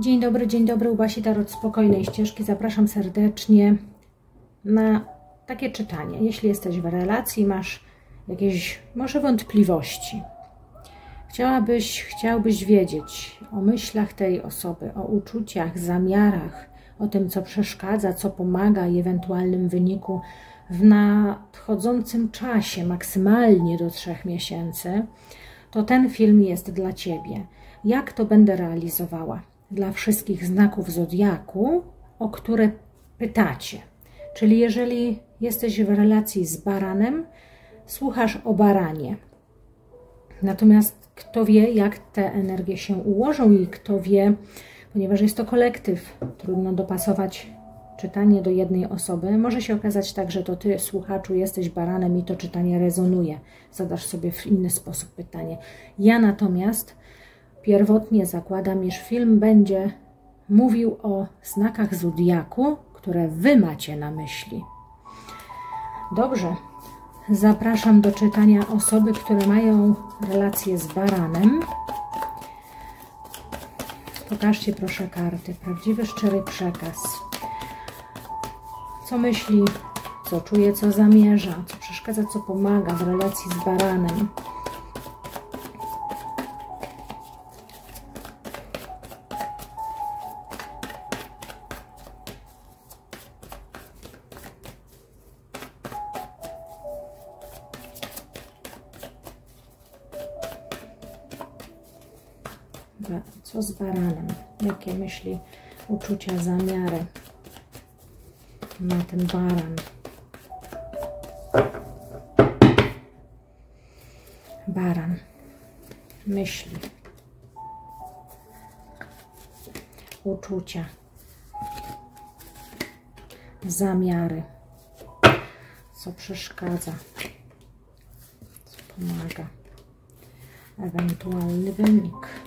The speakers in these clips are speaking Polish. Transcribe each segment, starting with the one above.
Dzień dobry, dzień dobry, u Basi Tarot Spokojnej Ścieżki. Zapraszam serdecznie na takie czytanie. Jeśli jesteś w relacji, masz jakieś może wątpliwości, chciałabyś, chciałbyś wiedzieć o myślach tej osoby, o uczuciach, zamiarach, o tym, co przeszkadza, co pomaga i ewentualnym wyniku w nadchodzącym czasie, maksymalnie do trzech miesięcy, to ten film jest dla Ciebie. Jak to będę realizowała? Dla wszystkich znaków Zodiaku, o które pytacie. Czyli jeżeli jesteś w relacji z baranem, słuchasz o baranie. Natomiast kto wie, jak te energie się ułożą i kto wie, ponieważ jest to kolektyw, trudno dopasować czytanie do jednej osoby. Może się okazać tak, że to Ty, słuchaczu, jesteś baranem i to czytanie rezonuje. Zadasz sobie w inny sposób pytanie. Ja natomiast pierwotnie zakładam, iż film będzie mówił o znakach zodiaku, które Wy macie na myśli. Dobrze, zapraszam do czytania osoby, które mają relację z baranem. Pokażcie proszę karty. Prawdziwy, szczery przekaz. Co myśli, co czuje, co zamierza, co przeszkadza, co pomaga w relacji z baranem. Jakie myśli, uczucia, zamiary ma ten baran? Baran. Myśli. Uczucia. Zamiary. Co przeszkadza. Co pomaga. Ewentualny wynik.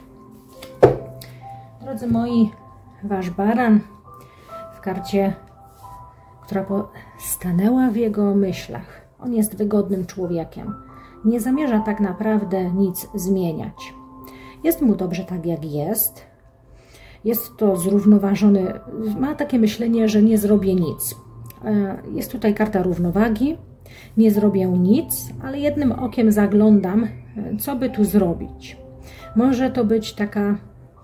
Drodzy moi, wasz baran w karcie, która stanęła w jego myślach. On jest wygodnym człowiekiem. Nie zamierza tak naprawdę nic zmieniać. Jest mu dobrze tak, jak jest. Jest to zrównoważony, ma takie myślenie, że nie zrobię nic. E, jest tutaj karta równowagi. Nie zrobię nic, ale jednym okiem zaglądam, co by tu zrobić. Może to być taka,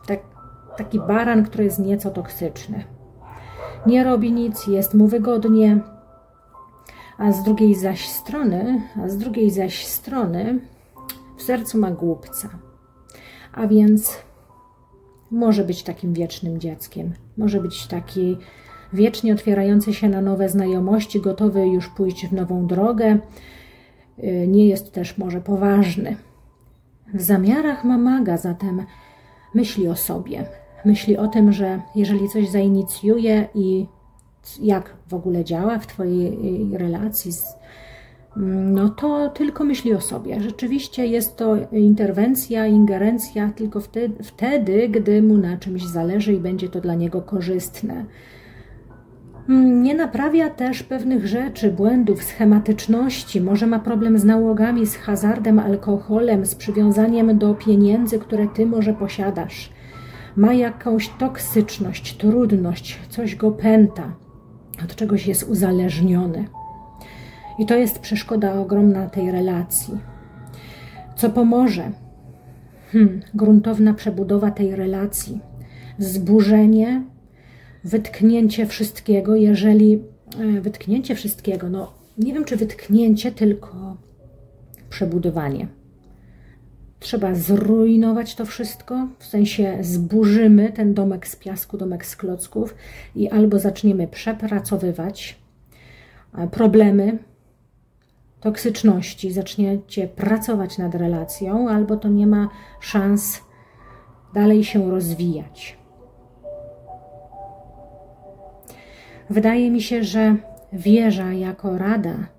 tak, taki baran, który jest nieco toksyczny. Nie robi nic, jest mu wygodnie, a z drugiej zaś strony, a z drugiej zaś strony w sercu ma głupca. A więc może być takim wiecznym dzieckiem, może być taki wiecznie otwierający się na nowe znajomości, gotowy już pójść w nową drogę. Y, nie jest też może poważny. W zamiarach ma maga, zatem myśli o sobie, myśli o tym, że jeżeli coś zainicjuje i jak w ogóle działa w Twojej relacji z no to tylko myśli o sobie. Rzeczywiście jest to interwencja, ingerencja tylko wtedy, wtedy, gdy mu na czymś zależy i będzie to dla niego korzystne. Nie naprawia też pewnych rzeczy, błędów, schematyczności. Może ma problem z nałogami, z hazardem, alkoholem, z przywiązaniem do pieniędzy, które ty może posiadasz ma jakąś toksyczność, trudność, coś go pęta, od czegoś jest uzależniony. I to jest przeszkoda ogromna tej relacji. Co pomoże? Hmm, gruntowna przebudowa tej relacji, zburzenie, wytknięcie wszystkiego, jeżeli e, wytknięcie wszystkiego, no nie wiem czy wytknięcie, tylko przebudowanie. Trzeba zrujnować to wszystko, w sensie zburzymy ten domek z piasku, domek z klocków i albo zaczniemy przepracowywać e, problemy, toksyczności, zaczniecie pracować nad relacją, albo to nie ma szans dalej się rozwijać. Wydaje mi się, że wieża jako rada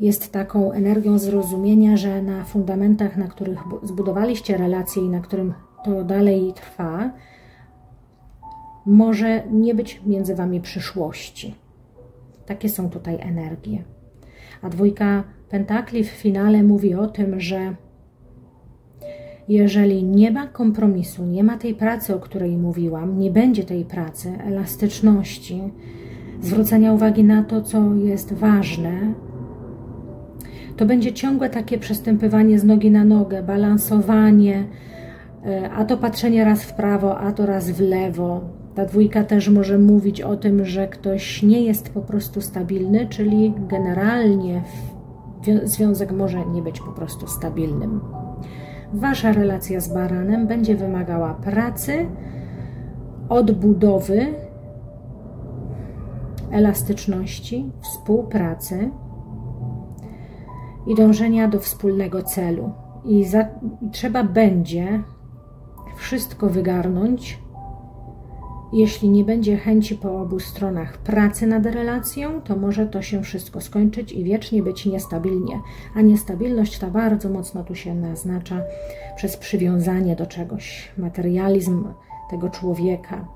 jest taką energią zrozumienia, że na fundamentach, na których zbudowaliście relacje i na którym to dalej trwa, może nie być między Wami przyszłości. Takie są tutaj energie. A dwójka pentakli w finale mówi o tym, że jeżeli nie ma kompromisu, nie ma tej pracy, o której mówiłam, nie będzie tej pracy, elastyczności, zwrócenia uwagi na to, co jest ważne, to będzie ciągłe takie przestępywanie z nogi na nogę, balansowanie, e, a to patrzenie raz w prawo, a to raz w lewo. Ta dwójka też może mówić o tym, że ktoś nie jest po prostu stabilny, czyli generalnie związek może nie być po prostu stabilnym. Wasza relacja z baranem będzie wymagała pracy, odbudowy, elastyczności, współpracy i dążenia do wspólnego celu. I za, trzeba będzie wszystko wygarnąć, jeśli nie będzie chęci po obu stronach pracy nad relacją, to może to się wszystko skończyć i wiecznie być niestabilnie. A niestabilność ta bardzo mocno tu się naznacza przez przywiązanie do czegoś, materializm tego człowieka,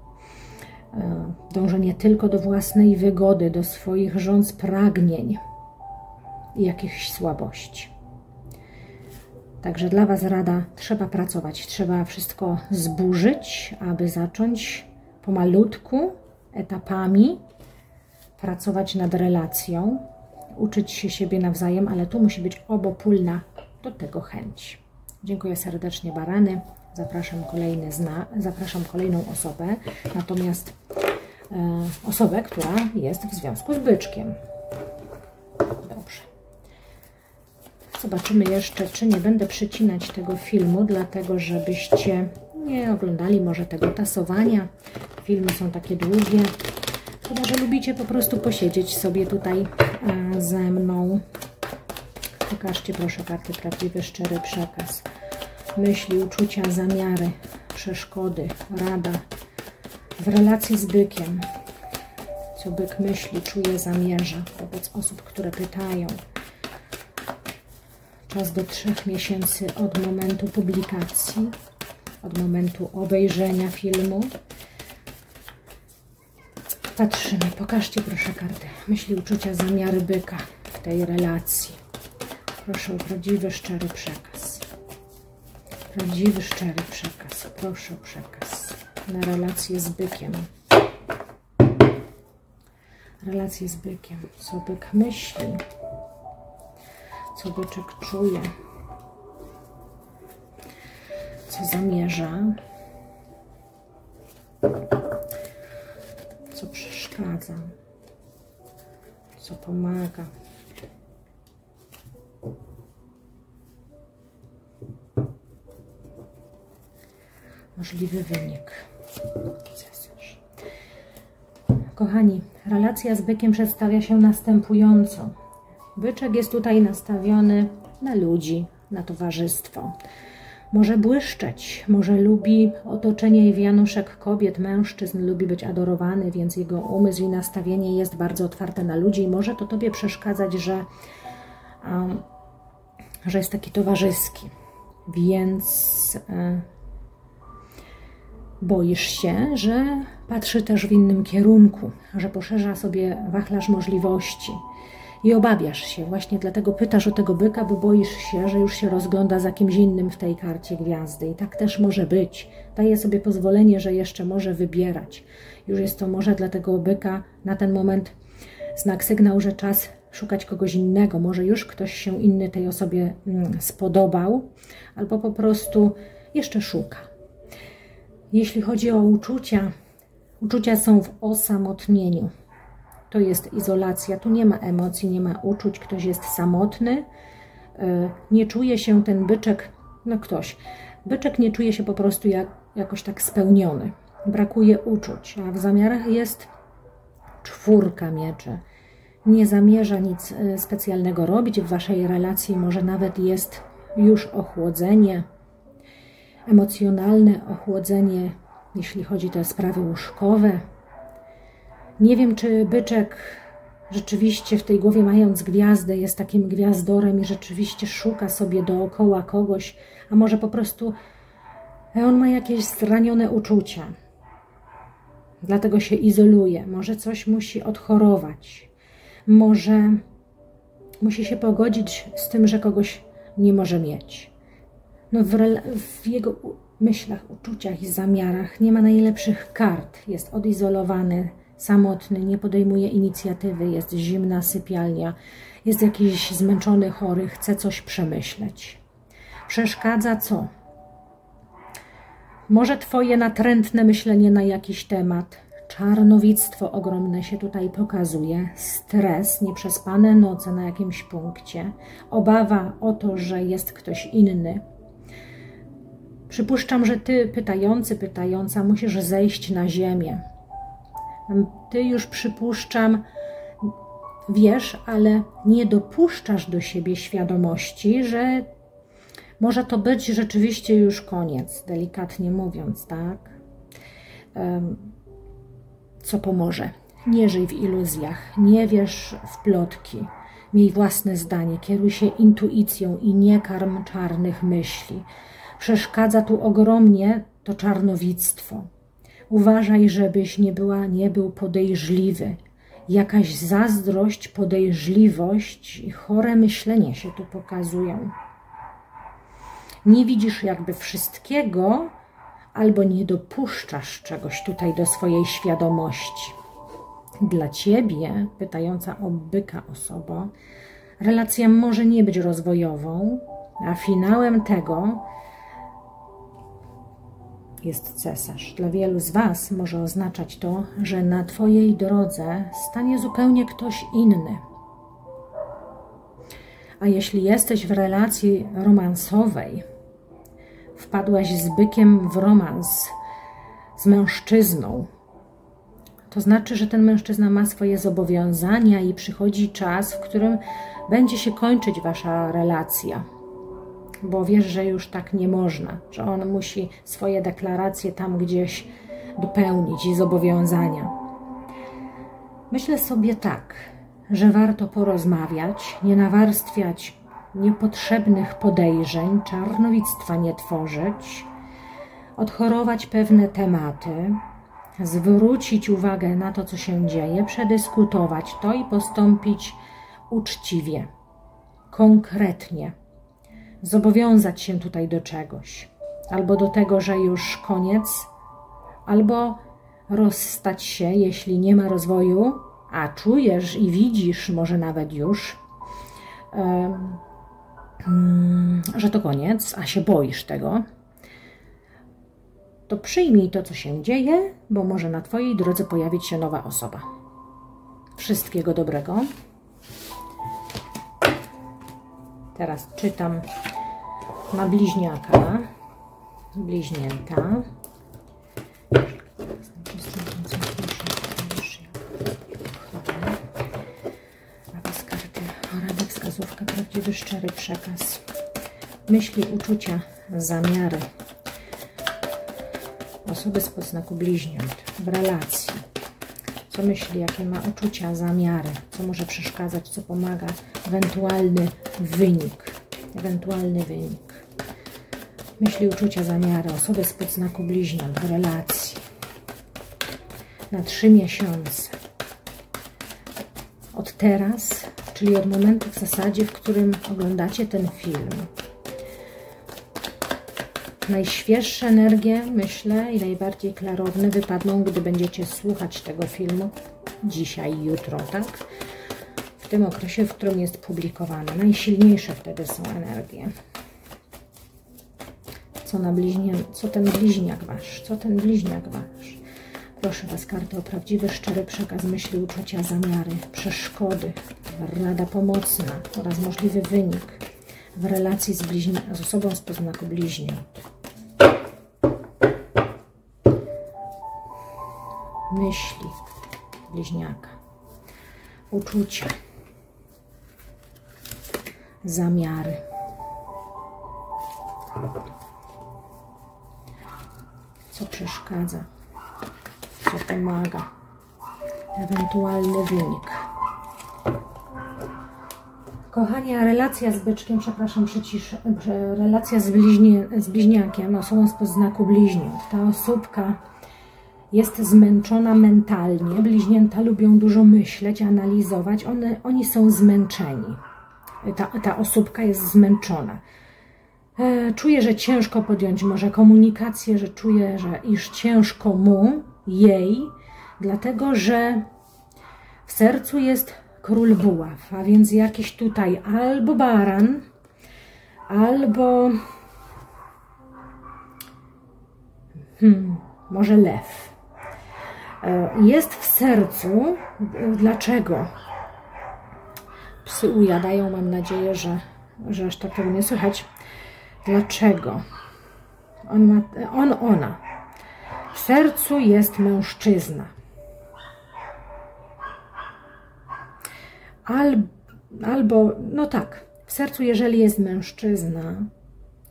e, dążenie tylko do własnej wygody, do swoich rząd pragnień jakichś słabości. Także dla Was rada, trzeba pracować, trzeba wszystko zburzyć, aby zacząć pomalutku, etapami pracować nad relacją, uczyć się siebie nawzajem, ale tu musi być obopólna do tego chęć. Dziękuję serdecznie Barany. Zapraszam, kolejny zna, zapraszam kolejną osobę, natomiast e, osobę, która jest w związku z byczkiem. Zobaczymy jeszcze, czy nie będę przycinać tego filmu, dlatego żebyście nie oglądali może tego tasowania. Filmy są takie długie. Chyba, że lubicie po prostu posiedzieć sobie tutaj e, ze mną. Pokażcie proszę karty prawdziwy, szczery przekaz. Myśli, uczucia, zamiary, przeszkody, rada. W relacji z bykiem. Co byk myśli, czuje, zamierza wobec osób, które pytają. Czas do trzech miesięcy od momentu publikacji od momentu obejrzenia filmu. Patrzymy, pokażcie proszę kartę. Myśli, uczucia, zamiary byka w tej relacji. Proszę o prawdziwy, szczery przekaz. Prawdziwy, szczery przekaz. Proszę o przekaz na relację z bykiem. Relacje z bykiem. Co byk myśli? Co byczek czuje? co zamierza, co przeszkadza, co pomaga. Możliwy wynik. Kochani, relacja z bykiem przedstawia się następująco. Byczek jest tutaj nastawiony na ludzi, na towarzystwo. Może błyszczeć, może lubi otoczenie i wianuszek kobiet, mężczyzn, lubi być adorowany, więc jego umysł i nastawienie jest bardzo otwarte na ludzi. I może to Tobie przeszkadzać, że, um, że jest taki towarzyski. Więc e, boisz się, że patrzy też w innym kierunku, że poszerza sobie wachlarz możliwości, i obawiasz się. Właśnie dlatego pytasz o tego byka, bo boisz się, że już się rozgląda za kimś innym w tej karcie gwiazdy. I tak też może być. Daje sobie pozwolenie, że jeszcze może wybierać. Już jest to może dla tego byka na ten moment znak, sygnał, że czas szukać kogoś innego. Może już ktoś się inny tej osobie mm, spodobał, albo po prostu jeszcze szuka. Jeśli chodzi o uczucia, uczucia są w osamotnieniu to jest izolacja, tu nie ma emocji, nie ma uczuć, ktoś jest samotny, e, nie czuje się ten byczek, no ktoś, byczek nie czuje się po prostu jak, jakoś tak spełniony, brakuje uczuć, a w zamiarach jest czwórka mieczy. Nie zamierza nic e, specjalnego robić w waszej relacji, może nawet jest już ochłodzenie, emocjonalne ochłodzenie, jeśli chodzi o sprawy łóżkowe, nie wiem, czy byczek rzeczywiście w tej głowie, mając gwiazdę, jest takim gwiazdorem i rzeczywiście szuka sobie dookoła kogoś, a może po prostu on ma jakieś zranione uczucia. Dlatego się izoluje. Może coś musi odchorować. Może musi się pogodzić z tym, że kogoś nie może mieć. no w, w jego myślach, uczuciach i zamiarach nie ma najlepszych kart. Jest odizolowany, samotny, nie podejmuje inicjatywy, jest zimna sypialnia, jest jakiś zmęczony, chory, chce coś przemyśleć. Przeszkadza co? Może Twoje natrętne myślenie na jakiś temat, czarnowictwo ogromne się tutaj pokazuje, stres, nieprzespane noce na jakimś punkcie, obawa o to, że jest ktoś inny. Przypuszczam, że Ty, pytający, pytająca, musisz zejść na ziemię. Ty już przypuszczam, wiesz, ale nie dopuszczasz do siebie świadomości, że może to być rzeczywiście już koniec, delikatnie mówiąc, tak? Co pomoże? Nie żyj w iluzjach, nie wierz w plotki, miej własne zdanie, kieruj się intuicją i nie karm czarnych myśli. Przeszkadza tu ogromnie to czarnowictwo. Uważaj, żebyś nie była, nie był podejrzliwy. Jakaś zazdrość, podejrzliwość i chore myślenie się tu pokazują nie widzisz jakby wszystkiego, albo nie dopuszczasz czegoś tutaj do swojej świadomości. Dla ciebie, pytająca o byka osoba, relacja może nie być rozwojową, a finałem tego jest cesarz. Dla wielu z Was może oznaczać to, że na Twojej drodze stanie zupełnie ktoś inny. A jeśli jesteś w relacji romansowej, wpadłaś z bykiem w romans z mężczyzną, to znaczy, że ten mężczyzna ma swoje zobowiązania i przychodzi czas, w którym będzie się kończyć wasza relacja. Bo wiesz, że już tak nie można, że on musi swoje deklaracje tam gdzieś dopełnić i zobowiązania. Myślę sobie tak, że warto porozmawiać, nie nawarstwiać niepotrzebnych podejrzeń, czarnowictwa nie tworzyć, odchorować pewne tematy, zwrócić uwagę na to, co się dzieje, przedyskutować to i postąpić uczciwie, konkretnie. Zobowiązać się tutaj do czegoś, albo do tego, że już koniec, albo rozstać się, jeśli nie ma rozwoju, a czujesz i widzisz, może nawet już, Mm, że to koniec, a się boisz tego, to przyjmij to, co się dzieje, bo może na Twojej drodze pojawić się nowa osoba. Wszystkiego dobrego. Teraz czytam na bliźniaka, bliźnięta. prawdziwy, szczery przekaz. Myśli, uczucia, zamiary. Osoby spod znaku bliźniąt w relacji. Co myśli, jakie ma uczucia, zamiary, co może przeszkadzać, co pomaga, ewentualny wynik. Ewentualny wynik. Myśli, uczucia, zamiary. Osoby spod znaku bliźniąt relacji. Na trzy miesiące. Od teraz czyli od momentu w zasadzie, w którym oglądacie ten film. Najświeższe energie, myślę, i najbardziej klarowne wypadną, gdy będziecie słuchać tego filmu dzisiaj, jutro, tak? W tym okresie, w którym jest publikowany. Najsilniejsze wtedy są energie. Co na bliźnia, co ten bliźniak wasz, co ten bliźniak wasz. Proszę Was, karty o prawdziwy, szczery przekaz myśli, uczucia, zamiary, przeszkody, rada pomocna oraz możliwy wynik w relacji z, bliźni z osobą z poznaku bliźniąt. Myśli bliźniaka, uczucia, zamiary. Przeszkadza? co pomaga. Ewentualny wynik. Kochani, a relacja z byczkiem, przepraszam, przycisz, relacja z, bliźnie, z bliźniakiem, osobą z znaku bliźniąt. Ta osóbka jest zmęczona mentalnie. Bliźnięta lubią dużo myśleć, analizować. One, oni są zmęczeni. Ta, ta osóbka jest zmęczona. E, czuje, że ciężko podjąć może komunikację, że czuje, że iż ciężko mu, jej, dlatego że w sercu jest król buław, a więc jakiś tutaj albo baran, albo hmm, może lew. E, jest w sercu. Dlaczego? Psy ujadają, mam nadzieję, że, że aż tak tego nie słychać. Dlaczego? On, ma, on, ona. W sercu jest mężczyzna. Al, albo, no tak, w sercu, jeżeli jest mężczyzna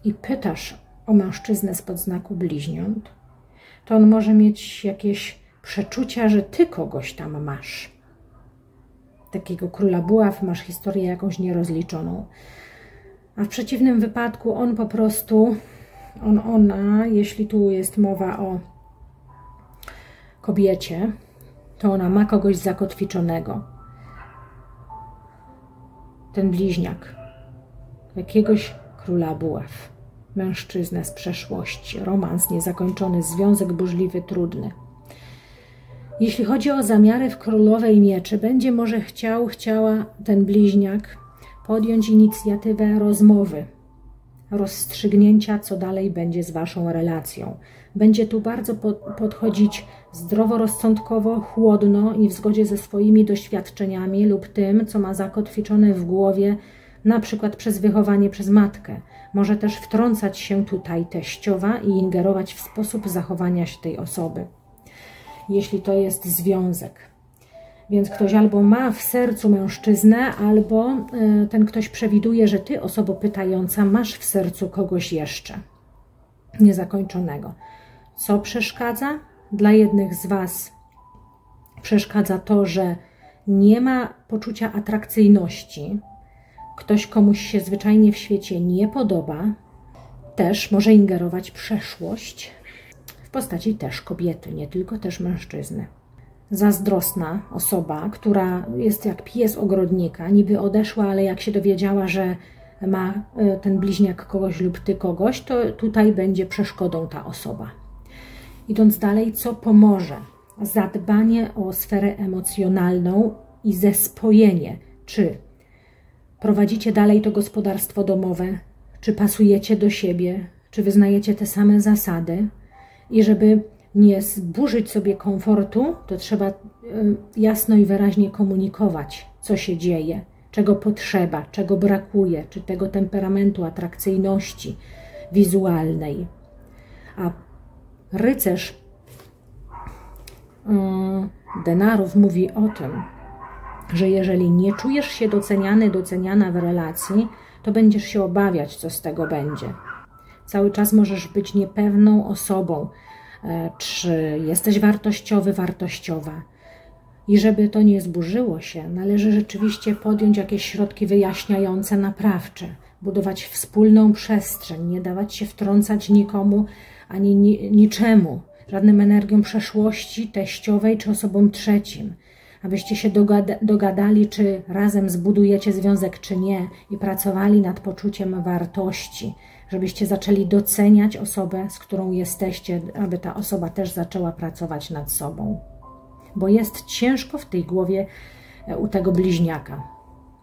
i pytasz o mężczyznę spod znaku bliźniąt, to on może mieć jakieś przeczucia, że ty kogoś tam masz. Takiego króla buław masz historię jakąś nierozliczoną. A w przeciwnym wypadku on po prostu, on, ona, jeśli tu jest mowa o kobiecie, to ona ma kogoś zakotwiczonego. Ten bliźniak, jakiegoś króla buław, mężczyznę z przeszłości, romans niezakończony, związek burzliwy, trudny. Jeśli chodzi o zamiary w królowej mieczy, będzie może chciał, chciała ten bliźniak podjąć inicjatywę rozmowy, rozstrzygnięcia, co dalej będzie z Waszą relacją. Będzie tu bardzo podchodzić zdroworozsądkowo, chłodno i w zgodzie ze swoimi doświadczeniami lub tym, co ma zakotwiczone w głowie, na przykład przez wychowanie przez matkę. Może też wtrącać się tutaj teściowa i ingerować w sposób zachowania się tej osoby. Jeśli to jest związek. Więc ktoś albo ma w sercu mężczyznę, albo e, ten ktoś przewiduje, że ty, osoba pytająca, masz w sercu kogoś jeszcze niezakończonego. Co przeszkadza? Dla jednych z Was przeszkadza to, że nie ma poczucia atrakcyjności. Ktoś komuś się zwyczajnie w świecie nie podoba. Też może ingerować przeszłość w postaci też kobiety, nie tylko też mężczyzny zazdrosna osoba, która jest jak pies ogrodnika, niby odeszła, ale jak się dowiedziała, że ma e, ten bliźniak kogoś lub ty kogoś, to tutaj będzie przeszkodą ta osoba. Idąc dalej, co pomoże? Zadbanie o sferę emocjonalną i zespojenie. Czy prowadzicie dalej to gospodarstwo domowe, czy pasujecie do siebie, czy wyznajecie te same zasady i żeby nie zburzyć sobie komfortu, to trzeba y, jasno i wyraźnie komunikować, co się dzieje, czego potrzeba, czego brakuje, czy tego temperamentu, atrakcyjności wizualnej. A rycerz y, denarów mówi o tym, że jeżeli nie czujesz się doceniany, doceniana w relacji, to będziesz się obawiać, co z tego będzie. Cały czas możesz być niepewną osobą, czy jesteś wartościowy, wartościowa. I żeby to nie zburzyło się, należy rzeczywiście podjąć jakieś środki wyjaśniające, naprawcze, budować wspólną przestrzeń, nie dawać się wtrącać nikomu ani ni niczemu, żadnym energiom przeszłości, teściowej czy osobom trzecim. Abyście się dogada dogadali, czy razem zbudujecie związek, czy nie, i pracowali nad poczuciem wartości, żebyście zaczęli doceniać osobę, z którą jesteście, aby ta osoba też zaczęła pracować nad sobą. Bo jest ciężko w tej głowie e, u tego bliźniaka.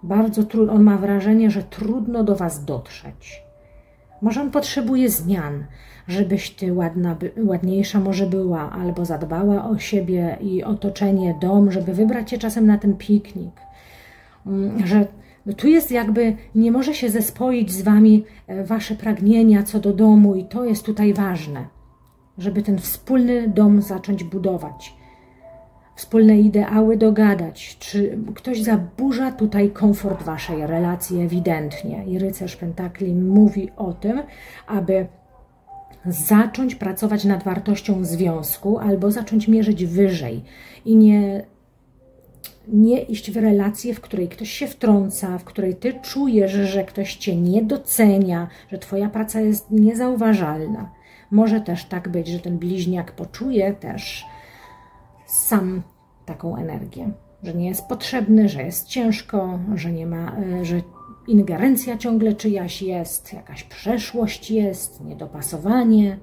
Bardzo trudno, on ma wrażenie, że trudno do Was dotrzeć. Może on potrzebuje zmian, żebyś ty ładna, ładniejsza może była, albo zadbała o siebie i otoczenie, dom, żeby wybrać się czasem na ten piknik. Mm, że tu jest jakby, nie może się zespoić z Wami e, Wasze pragnienia co do domu i to jest tutaj ważne, żeby ten wspólny dom zacząć budować. Wspólne ideały dogadać, czy ktoś zaburza tutaj komfort Waszej relacji ewidentnie. I rycerz Pentakli mówi o tym, aby zacząć pracować nad wartością związku albo zacząć mierzyć wyżej i nie nie iść w relację, w której ktoś się wtrąca, w której ty czujesz, że ktoś cię nie docenia, że twoja praca jest niezauważalna. Może też tak być, że ten bliźniak poczuje też sam taką energię, że nie jest potrzebny, że jest ciężko, że nie ma, że ingerencja ciągle czyjaś jest, jakaś przeszłość jest, niedopasowanie.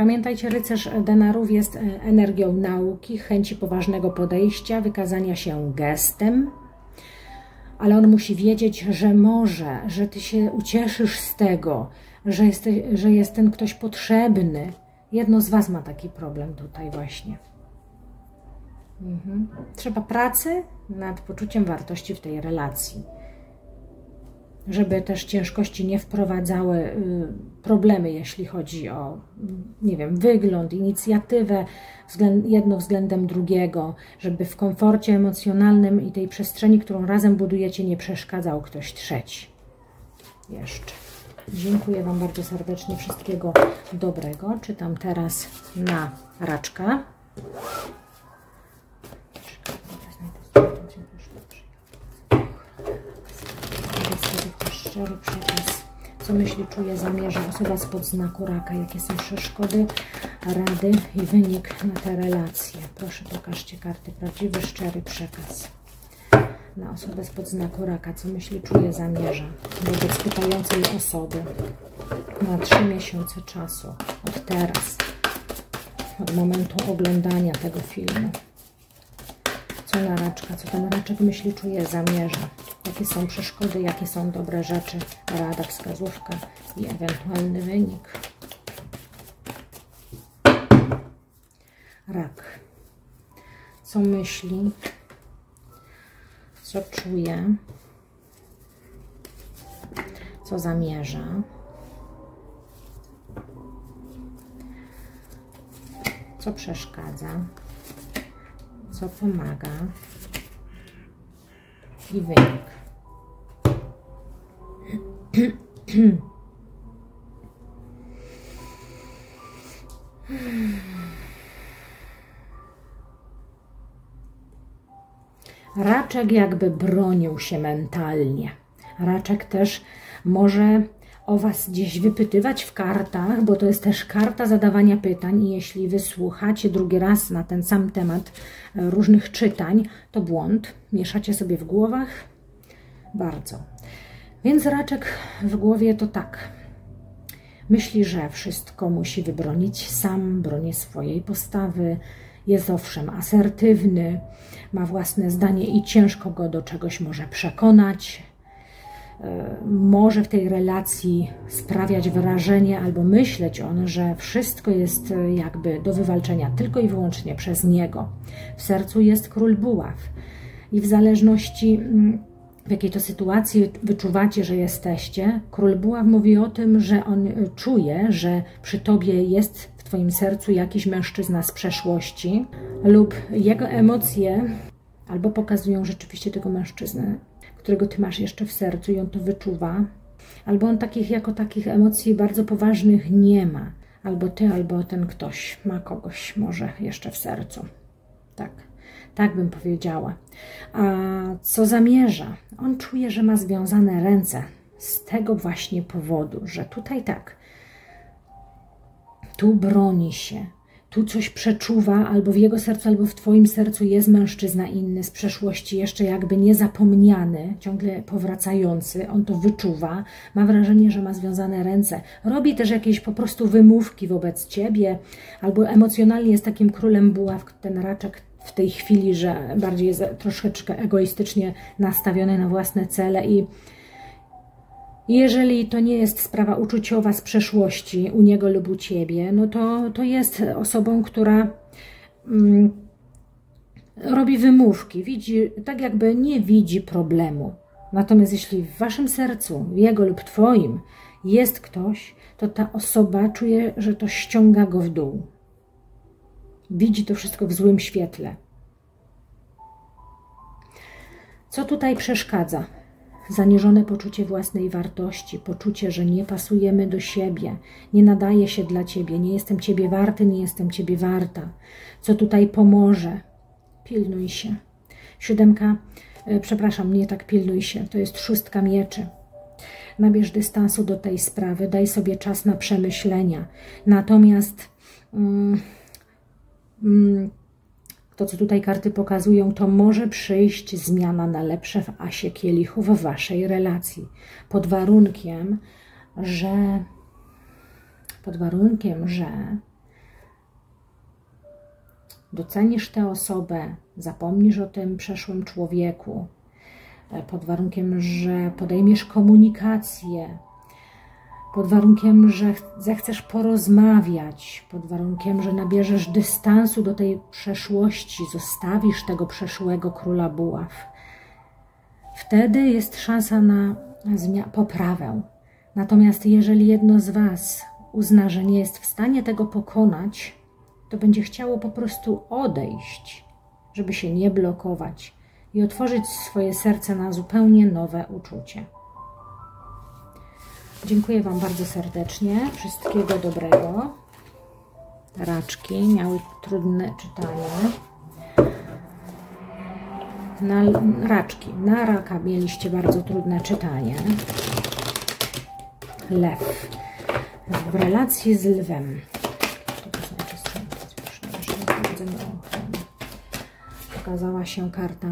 Pamiętajcie, rycerz denarów jest e, energią nauki, chęci poważnego podejścia, wykazania się gestem, ale on musi wiedzieć, że może, że ty się ucieszysz z tego, że jest, że jest ten ktoś potrzebny. Jedno z Was ma taki problem tutaj właśnie. Mhm. Trzeba pracy nad poczuciem wartości w tej relacji żeby też ciężkości nie wprowadzały y, problemy, jeśli chodzi o, nie wiem, wygląd, inicjatywę, jedno względem drugiego, żeby w komforcie emocjonalnym i tej przestrzeni, którą razem budujecie, nie przeszkadzał ktoś trzeci. Jeszcze. Dziękuję Wam bardzo serdecznie. Wszystkiego dobrego. Czytam teraz na raczka. Szczery przekaz. Co myśli, czuje, zamierza osoba spod znaku raka? Jakie są przeszkody, rady i wynik na te relacje? Proszę pokażcie karty. Prawdziwy, szczery przekaz na osobę spod znaku raka. Co myśli, czuje, zamierza wobec pytającej osoby na trzy miesiące czasu. Od teraz. Od momentu oglądania tego filmu. Co naraczka, co ten raczek myśli, czuje, zamierza. Jakie są przeszkody, jakie są dobre rzeczy, rada, wskazówka i ewentualny wynik. Rak. Co myśli, co czuje, co zamierza. Co przeszkadza, co pomaga i wynik. Raczek jakby bronił się mentalnie. Raczek też może o Was gdzieś wypytywać w kartach, bo to jest też karta zadawania pytań i jeśli wysłuchacie drugi raz na ten sam temat e, różnych czytań, to błąd. Mieszacie sobie w głowach? Bardzo. Więc raczek w głowie to tak. Myśli, że wszystko musi wybronić sam, broni swojej postawy, jest owszem asertywny, ma własne zdanie i ciężko go do czegoś może przekonać, może w tej relacji sprawiać wrażenie albo myśleć on, że wszystko jest e, jakby do wywalczenia tylko i wyłącznie przez niego. W sercu jest król buław i w zależności mm, w jakiej to sytuacji wyczuwacie, że jesteście, król buław mówi o tym, że on e, czuje, że przy tobie jest w twoim sercu jakiś mężczyzna z przeszłości lub jego emocje albo pokazują rzeczywiście tego mężczyznę którego ty masz jeszcze w sercu i on to wyczuwa, albo on takich jako takich emocji bardzo poważnych nie ma, albo ty, albo ten ktoś ma kogoś może jeszcze w sercu. Tak, tak bym powiedziała. A co zamierza? On czuje, że ma związane ręce z tego właśnie powodu, że tutaj tak, tu broni się, tu coś przeczuwa, albo w jego sercu, albo w Twoim sercu jest mężczyzna inny z przeszłości, jeszcze jakby niezapomniany, ciągle powracający, on to wyczuwa, ma wrażenie, że ma związane ręce. Robi też jakieś po prostu wymówki wobec Ciebie, albo emocjonalnie jest takim królem buław, ten raczek w tej chwili, że bardziej jest troszeczkę egoistycznie nastawiony na własne cele i jeżeli to nie jest sprawa uczuciowa z przeszłości u niego lub u ciebie, no to, to jest osobą, która mm, robi wymówki, widzi, tak jakby nie widzi problemu. Natomiast jeśli w waszym sercu, jego lub twoim, jest ktoś, to ta osoba czuje, że to ściąga go w dół. Widzi to wszystko w złym świetle. Co tutaj przeszkadza? Zaniżone poczucie własnej wartości, poczucie, że nie pasujemy do siebie, nie nadaje się dla Ciebie, nie jestem Ciebie warty, nie jestem Ciebie warta. Co tutaj pomoże? Pilnuj się. Siódemka, e, przepraszam, nie tak pilnuj się, to jest szóstka mieczy. Nabierz dystansu do tej sprawy, daj sobie czas na przemyślenia. Natomiast... Mm, mm, to co tutaj karty pokazują, to może przyjść zmiana na lepsze w asie kielichów w waszej relacji. Pod warunkiem, że pod warunkiem, że docenisz tę osobę, zapomnisz o tym przeszłym człowieku, e, pod warunkiem, że podejmiesz komunikację, pod warunkiem, że zechcesz porozmawiać, pod warunkiem, że nabierzesz dystansu do tej przeszłości, zostawisz tego przeszłego króla buław. Wtedy jest szansa na poprawę. Natomiast jeżeli jedno z Was uzna, że nie jest w stanie tego pokonać, to będzie chciało po prostu odejść, żeby się nie blokować i otworzyć swoje serce na zupełnie nowe uczucie. Dziękuję Wam bardzo serdecznie. Wszystkiego dobrego. Raczki miały trudne czytanie. Na, raczki. Na raka mieliście bardzo trudne czytanie. Lew. W relacji z lwem. Znaczy Pokazała się karta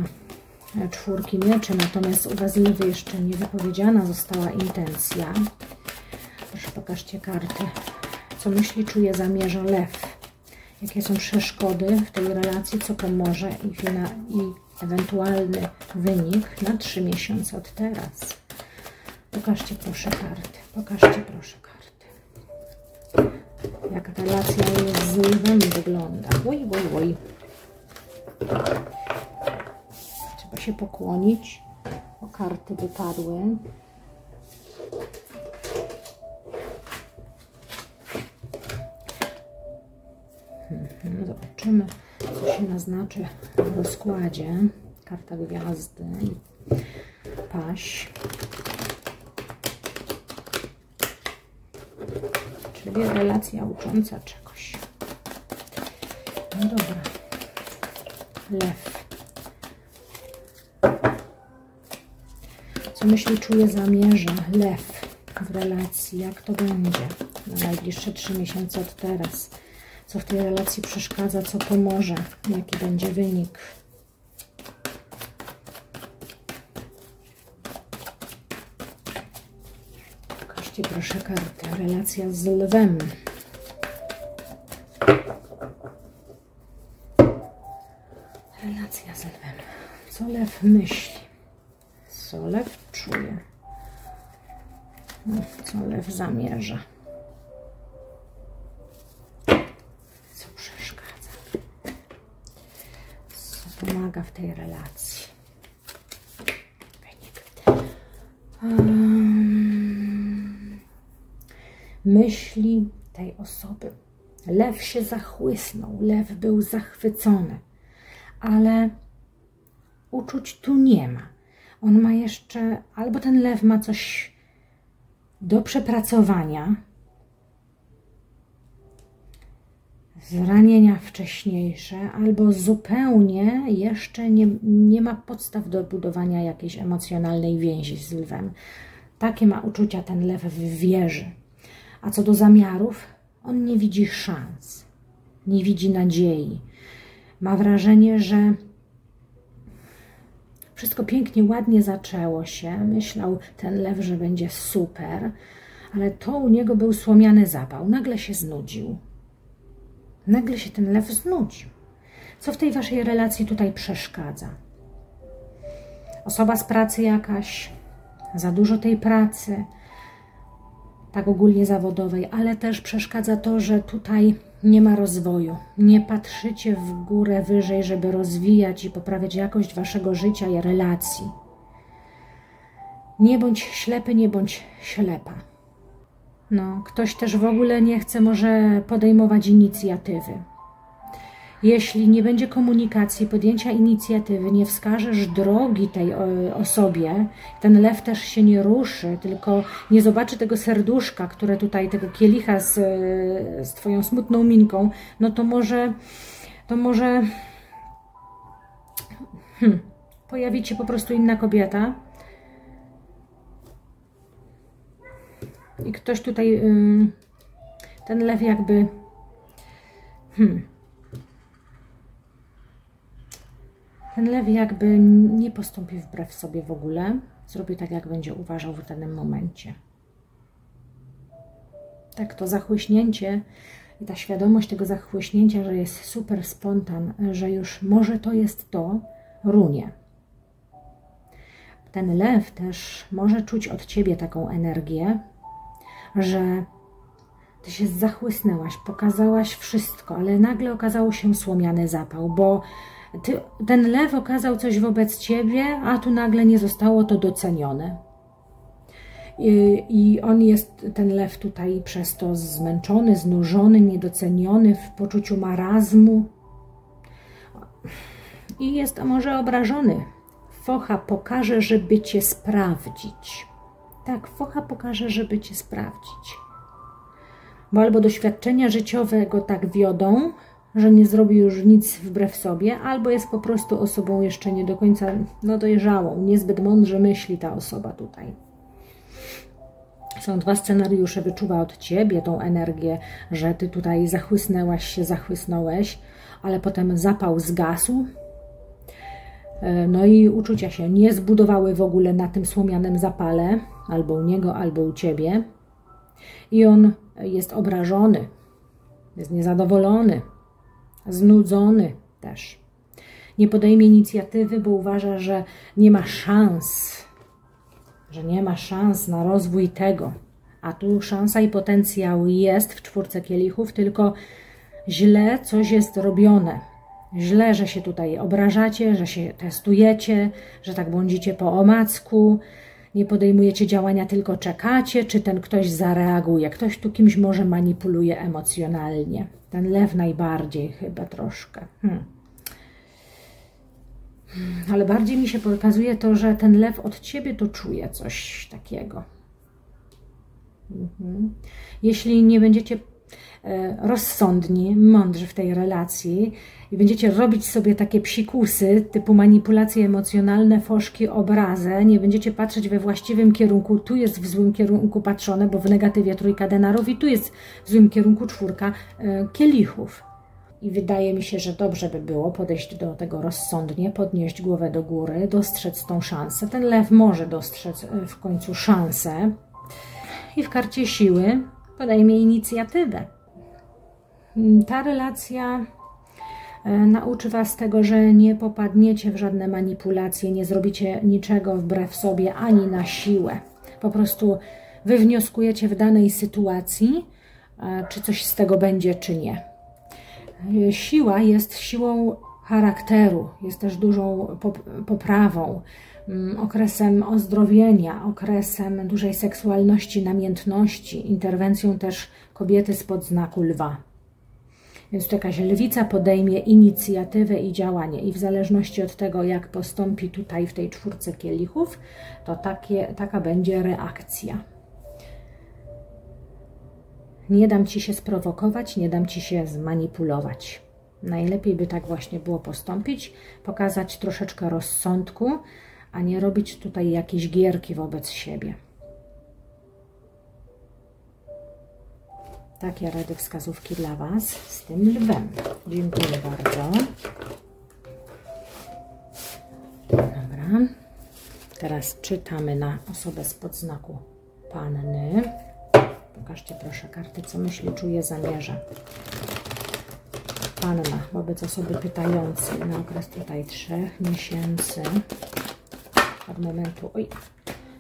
czwórki mieczy, natomiast u Was lwy jeszcze nie wypowiedziana została intencja. Proszę, pokażcie karty. Co myśli, czuje, zamierza lew? Jakie są przeszkody w tej relacji, co pomoże i, i ewentualny wynik na trzy miesiące od teraz. Pokażcie proszę karty. Pokażcie proszę karty. Jak relacja jest z lwem wygląda. Oj, oj, oj się pokłonić, bo karty wypadły. Mhm, zobaczymy, co się naznaczy w rozkładzie. Karta gwiazdy i paś. Czyli relacja ucząca czegoś. No dobra. Lew. Co myśli, czuje, zamierza lew w relacji? Jak to będzie na najbliższe trzy miesiące od teraz? Co w tej relacji przeszkadza, co pomoże? Jaki będzie wynik? Pokażcie proszę kartę. Relacja z lwem. Relacja z lwem. Co lew myśli? Co lew Zamierza? Co przeszkadza? Co pomaga w tej relacji? Um, myśli tej osoby. Lew się zachłysnął, lew był zachwycony, ale uczuć tu nie ma on ma jeszcze, albo ten lew ma coś do przepracowania, zranienia wcześniejsze, albo zupełnie jeszcze nie, nie ma podstaw do budowania jakiejś emocjonalnej więzi z lwem. Takie ma uczucia ten lew w wieży. A co do zamiarów, on nie widzi szans, nie widzi nadziei. Ma wrażenie, że wszystko pięknie, ładnie zaczęło się. Myślał ten lew, że będzie super, ale to u niego był słomiany zapał. Nagle się znudził. Nagle się ten lew znudził. Co w tej waszej relacji tutaj przeszkadza? Osoba z pracy jakaś, za dużo tej pracy, tak ogólnie zawodowej, ale też przeszkadza to, że tutaj nie ma rozwoju. Nie patrzycie w górę wyżej, żeby rozwijać i poprawiać jakość waszego życia i relacji. Nie bądź ślepy, nie bądź ślepa. No, ktoś też w ogóle nie chce może podejmować inicjatywy. Jeśli nie będzie komunikacji, podjęcia inicjatywy, nie wskażesz drogi tej osobie, ten lew też się nie ruszy, tylko nie zobaczy tego serduszka, które tutaj, tego kielicha z, z Twoją smutną minką, no to może, to może hmm, pojawi się po prostu inna kobieta. I ktoś tutaj, ten lew jakby hmm, Ten lew jakby nie postąpi wbrew sobie w ogóle. Zrobi tak, jak będzie uważał w danym momencie. Tak, to zachłyśnięcie i ta świadomość tego zachłyśnięcia, że jest super spontan, że już może to jest to, runie. Ten lew też może czuć od Ciebie taką energię, że Ty się zachłysnęłaś, pokazałaś wszystko, ale nagle okazał się słomiany zapał, bo ty, ten lew okazał coś wobec Ciebie, a tu nagle nie zostało to docenione. I, I on jest, ten lew tutaj przez to zmęczony, znużony, niedoceniony, w poczuciu marazmu. I jest może obrażony. Focha pokaże, żeby Cię sprawdzić. Tak, focha pokaże, żeby Cię sprawdzić. Bo albo doświadczenia życiowe go tak wiodą, że nie zrobi już nic wbrew sobie, albo jest po prostu osobą jeszcze nie do końca no, dojrzałą, niezbyt mądrze myśli ta osoba tutaj. Są dwa scenariusze, wyczuwa od Ciebie tą energię, że Ty tutaj zachłysnęłaś się, zachłysnąłeś, ale potem zapał zgasł, e, no i uczucia się nie zbudowały w ogóle na tym słomianym zapale, albo u niego, albo u Ciebie. I on jest obrażony, jest niezadowolony, znudzony też. Nie podejmie inicjatywy, bo uważa, że nie ma szans, że nie ma szans na rozwój tego. A tu szansa i potencjał jest w czwórce kielichów, tylko źle coś jest robione. Źle, że się tutaj obrażacie, że się testujecie, że tak błądzicie po omacku, nie podejmujecie działania, tylko czekacie, czy ten ktoś zareaguje. Ktoś tu kimś może manipuluje emocjonalnie. Ten lew najbardziej chyba troszkę. Hmm. Ale bardziej mi się pokazuje to, że ten lew od ciebie to czuje coś takiego. Mhm. Jeśli nie będziecie e, rozsądni, mądrzy w tej relacji i będziecie robić sobie takie psikusy typu manipulacje emocjonalne, foszki, obrazy, nie będziecie patrzeć we właściwym kierunku, tu jest w złym kierunku patrzone, bo w negatywie trójka denarów i tu jest w złym kierunku czwórka e, kielichów. I wydaje mi się, że dobrze by było podejść do tego rozsądnie, podnieść głowę do góry, dostrzec tą szansę. Ten lew może dostrzec e, w końcu szansę i w karcie siły podejmie inicjatywę. Ta relacja nauczy Was tego, że nie popadniecie w żadne manipulacje, nie zrobicie niczego wbrew sobie ani na siłę. Po prostu wywnioskujecie w danej sytuacji, e, czy coś z tego będzie, czy nie. E, siła jest siłą charakteru, jest też dużą poprawą, mm, okresem ozdrowienia, okresem dużej seksualności, namiętności, interwencją też kobiety spod znaku lwa. Więc tu jakaś lwica podejmie inicjatywę i działanie i w zależności od tego, jak postąpi tutaj w tej czwórce kielichów, to takie, taka będzie reakcja. Nie dam Ci się sprowokować, nie dam Ci się zmanipulować. Najlepiej by tak właśnie było postąpić, pokazać troszeczkę rozsądku, a nie robić tutaj jakieś gierki wobec siebie. Takie rady wskazówki dla Was z tym lwem. Dziękuję bardzo. Dobra. Teraz czytamy na osobę spod znaku Panny. Pokażcie proszę karty, co myśli, czuje, zamierza. Panna wobec osoby pytającej na okres tutaj trzech miesięcy od momentu, oj,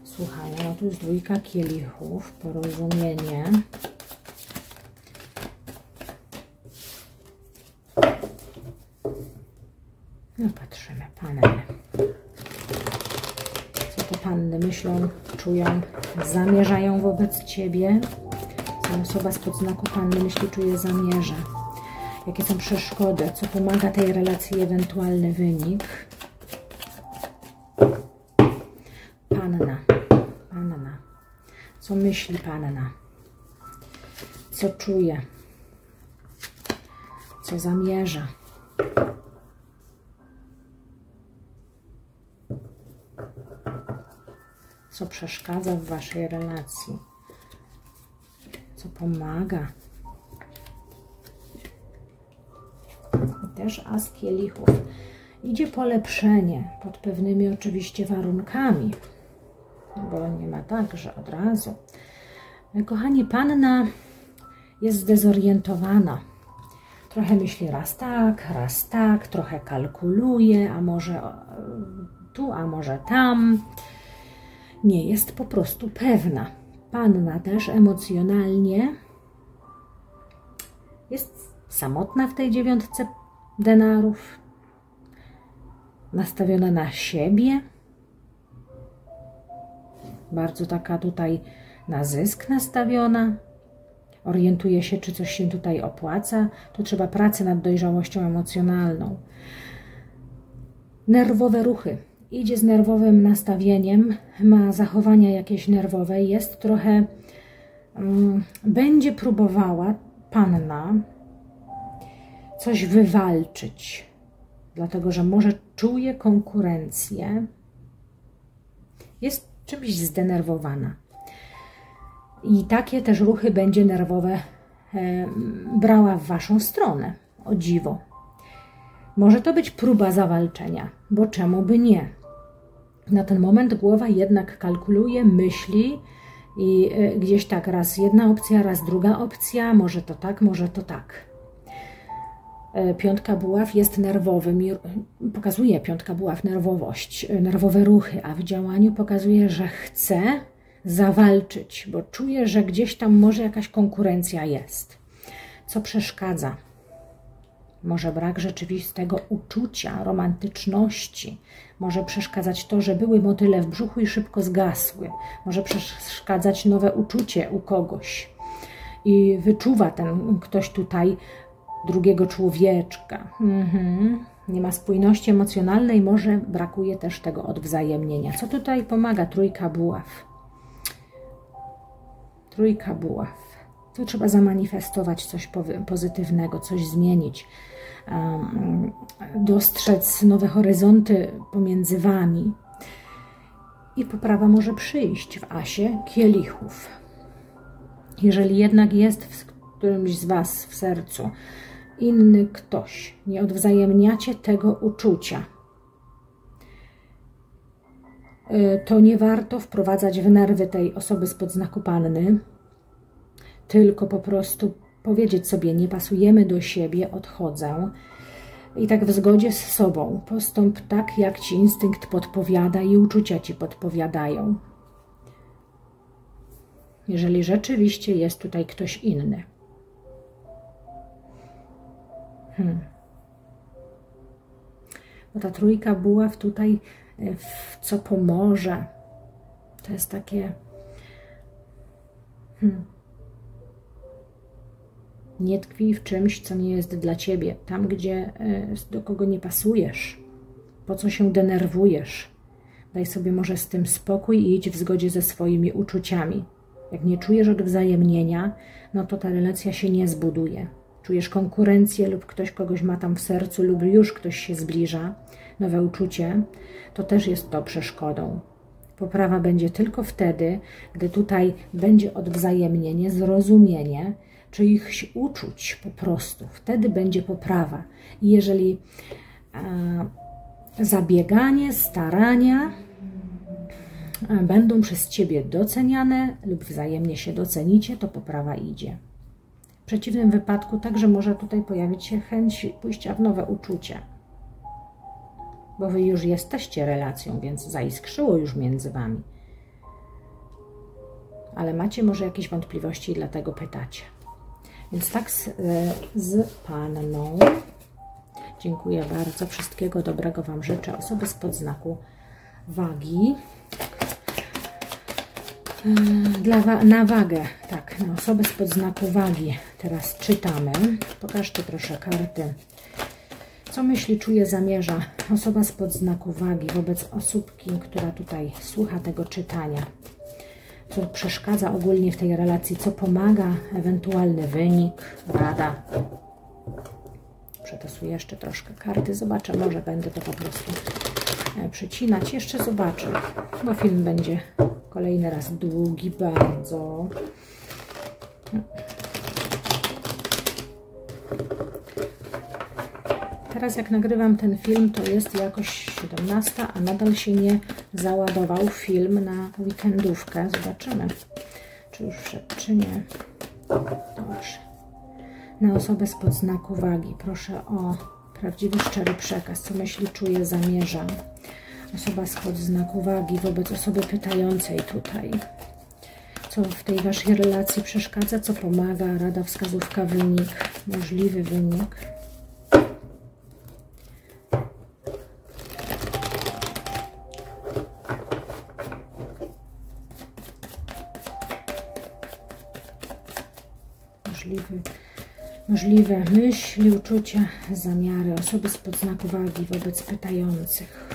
słuchaj, no tu jest dwójka kielichów, porozumienie, No patrzymy, panny. Co te panny myślą, czują, zamierzają wobec Ciebie? Co osoba spod znaku panny myśli, czuje, zamierza? Jakie są przeszkody? Co pomaga tej relacji ewentualny wynik? Panna. Panna. Co myśli panna? Co czuje? Co zamierza? Co przeszkadza w Waszej relacji, co pomaga. I też as kielichów. Idzie polepszenie pod pewnymi oczywiście warunkami, bo nie ma tak, że od razu. Kochani, panna jest zdezorientowana. Trochę myśli raz tak, raz tak, trochę kalkuluje, a może tu, a może tam. Nie jest po prostu pewna. Panna też emocjonalnie jest samotna w tej dziewiątce denarów, nastawiona na siebie, bardzo taka tutaj na zysk nastawiona, orientuje się, czy coś się tutaj opłaca, to trzeba pracy nad dojrzałością emocjonalną. Nerwowe ruchy. Idzie z nerwowym nastawieniem, ma zachowania jakieś nerwowe, jest trochę, um, będzie próbowała panna coś wywalczyć, dlatego że może czuje konkurencję, jest czymś zdenerwowana. I takie też ruchy będzie nerwowe e, brała w Waszą stronę, o dziwo. Może to być próba zawalczenia, bo czemu by nie? Na ten moment głowa jednak kalkuluje, myśli i e, gdzieś tak raz jedna opcja, raz druga opcja, może to tak, może to tak. E, piątka buław jest nerwowym, pokazuje piątka buław nerwowość, e, nerwowe ruchy, a w działaniu pokazuje, że chce zawalczyć, bo czuje, że gdzieś tam może jakaś konkurencja jest. Co przeszkadza? Może brak rzeczywistego uczucia, romantyczności. Może przeszkadzać to, że były motyle w brzuchu i szybko zgasły. Może przeszkadzać nowe uczucie u kogoś. I wyczuwa ten ktoś tutaj drugiego człowieczka. Mhm. Nie ma spójności emocjonalnej, może brakuje też tego odwzajemnienia. Co tutaj pomaga? Trójka buław. Trójka buław. Tu trzeba zamanifestować coś pozytywnego, coś zmienić, dostrzec nowe horyzonty pomiędzy Wami. I poprawa może przyjść w asie kielichów. Jeżeli jednak jest w którymś z Was w sercu inny ktoś. Nie odwzajemniacie tego uczucia. Y, to nie warto wprowadzać w nerwy tej osoby spod znaku panny, tylko po prostu powiedzieć sobie, nie pasujemy do siebie, odchodzę. I tak w zgodzie z sobą postąp tak, jak ci instynkt podpowiada i uczucia ci podpowiadają. Jeżeli rzeczywiście jest tutaj ktoś inny. Hmm. Bo ta trójka buław tutaj e, w co pomoże. To jest takie... Hmm. Nie tkwi w czymś, co nie jest dla Ciebie. Tam, gdzie e, do kogo nie pasujesz. Po co się denerwujesz. Daj sobie może z tym spokój i idź w zgodzie ze swoimi uczuciami. Jak nie czujesz odwzajemnienia, no to ta relacja się nie zbuduje czujesz konkurencję lub ktoś kogoś ma tam w sercu lub już ktoś się zbliża, nowe uczucie, to też jest to przeszkodą. Poprawa będzie tylko wtedy, gdy tutaj będzie odwzajemnienie, zrozumienie czyichś uczuć po prostu. Wtedy będzie poprawa. I jeżeli e, zabieganie, starania e, będą przez Ciebie doceniane lub wzajemnie się docenicie, to poprawa idzie. W przeciwnym wypadku także może tutaj pojawić się chęć pójścia w nowe uczucie. Bo Wy już jesteście relacją, więc zaiskrzyło już między Wami. Ale macie może jakieś wątpliwości i dlatego pytacie. Więc tak z, e, z Panną. Dziękuję bardzo. Wszystkiego dobrego Wam życzę. Osoby spod znaku wagi. E, dla, na wagę, tak, na osobę spod znaku wagi teraz czytamy. Pokażcie proszę karty. Co myśli, czuje, zamierza osoba spod znaku wagi wobec osóbki, która tutaj słucha tego czytania? Co przeszkadza ogólnie w tej relacji? Co pomaga? Ewentualny wynik, rada. Przetasuję jeszcze troszkę karty. Zobaczę, może będę to po prostu e, przycinać. Jeszcze zobaczę, bo film będzie Kolejny raz długi bardzo. Teraz jak nagrywam ten film, to jest jakoś 17, a nadal się nie załadował film na weekendówkę. Zobaczymy, czy już wszedł, czy nie. Dobrze. Na osobę spod znaku wagi. Proszę o prawdziwy, szczery przekaz. Co myśli, czuje, zamierza. Osoba spod znaku wagi wobec osoby pytającej tutaj. Co w tej Waszej relacji przeszkadza, co pomaga, rada, wskazówka, wynik, możliwy wynik. Możliwe myśli, uczucia, zamiary osoby spod znaku wagi wobec pytających.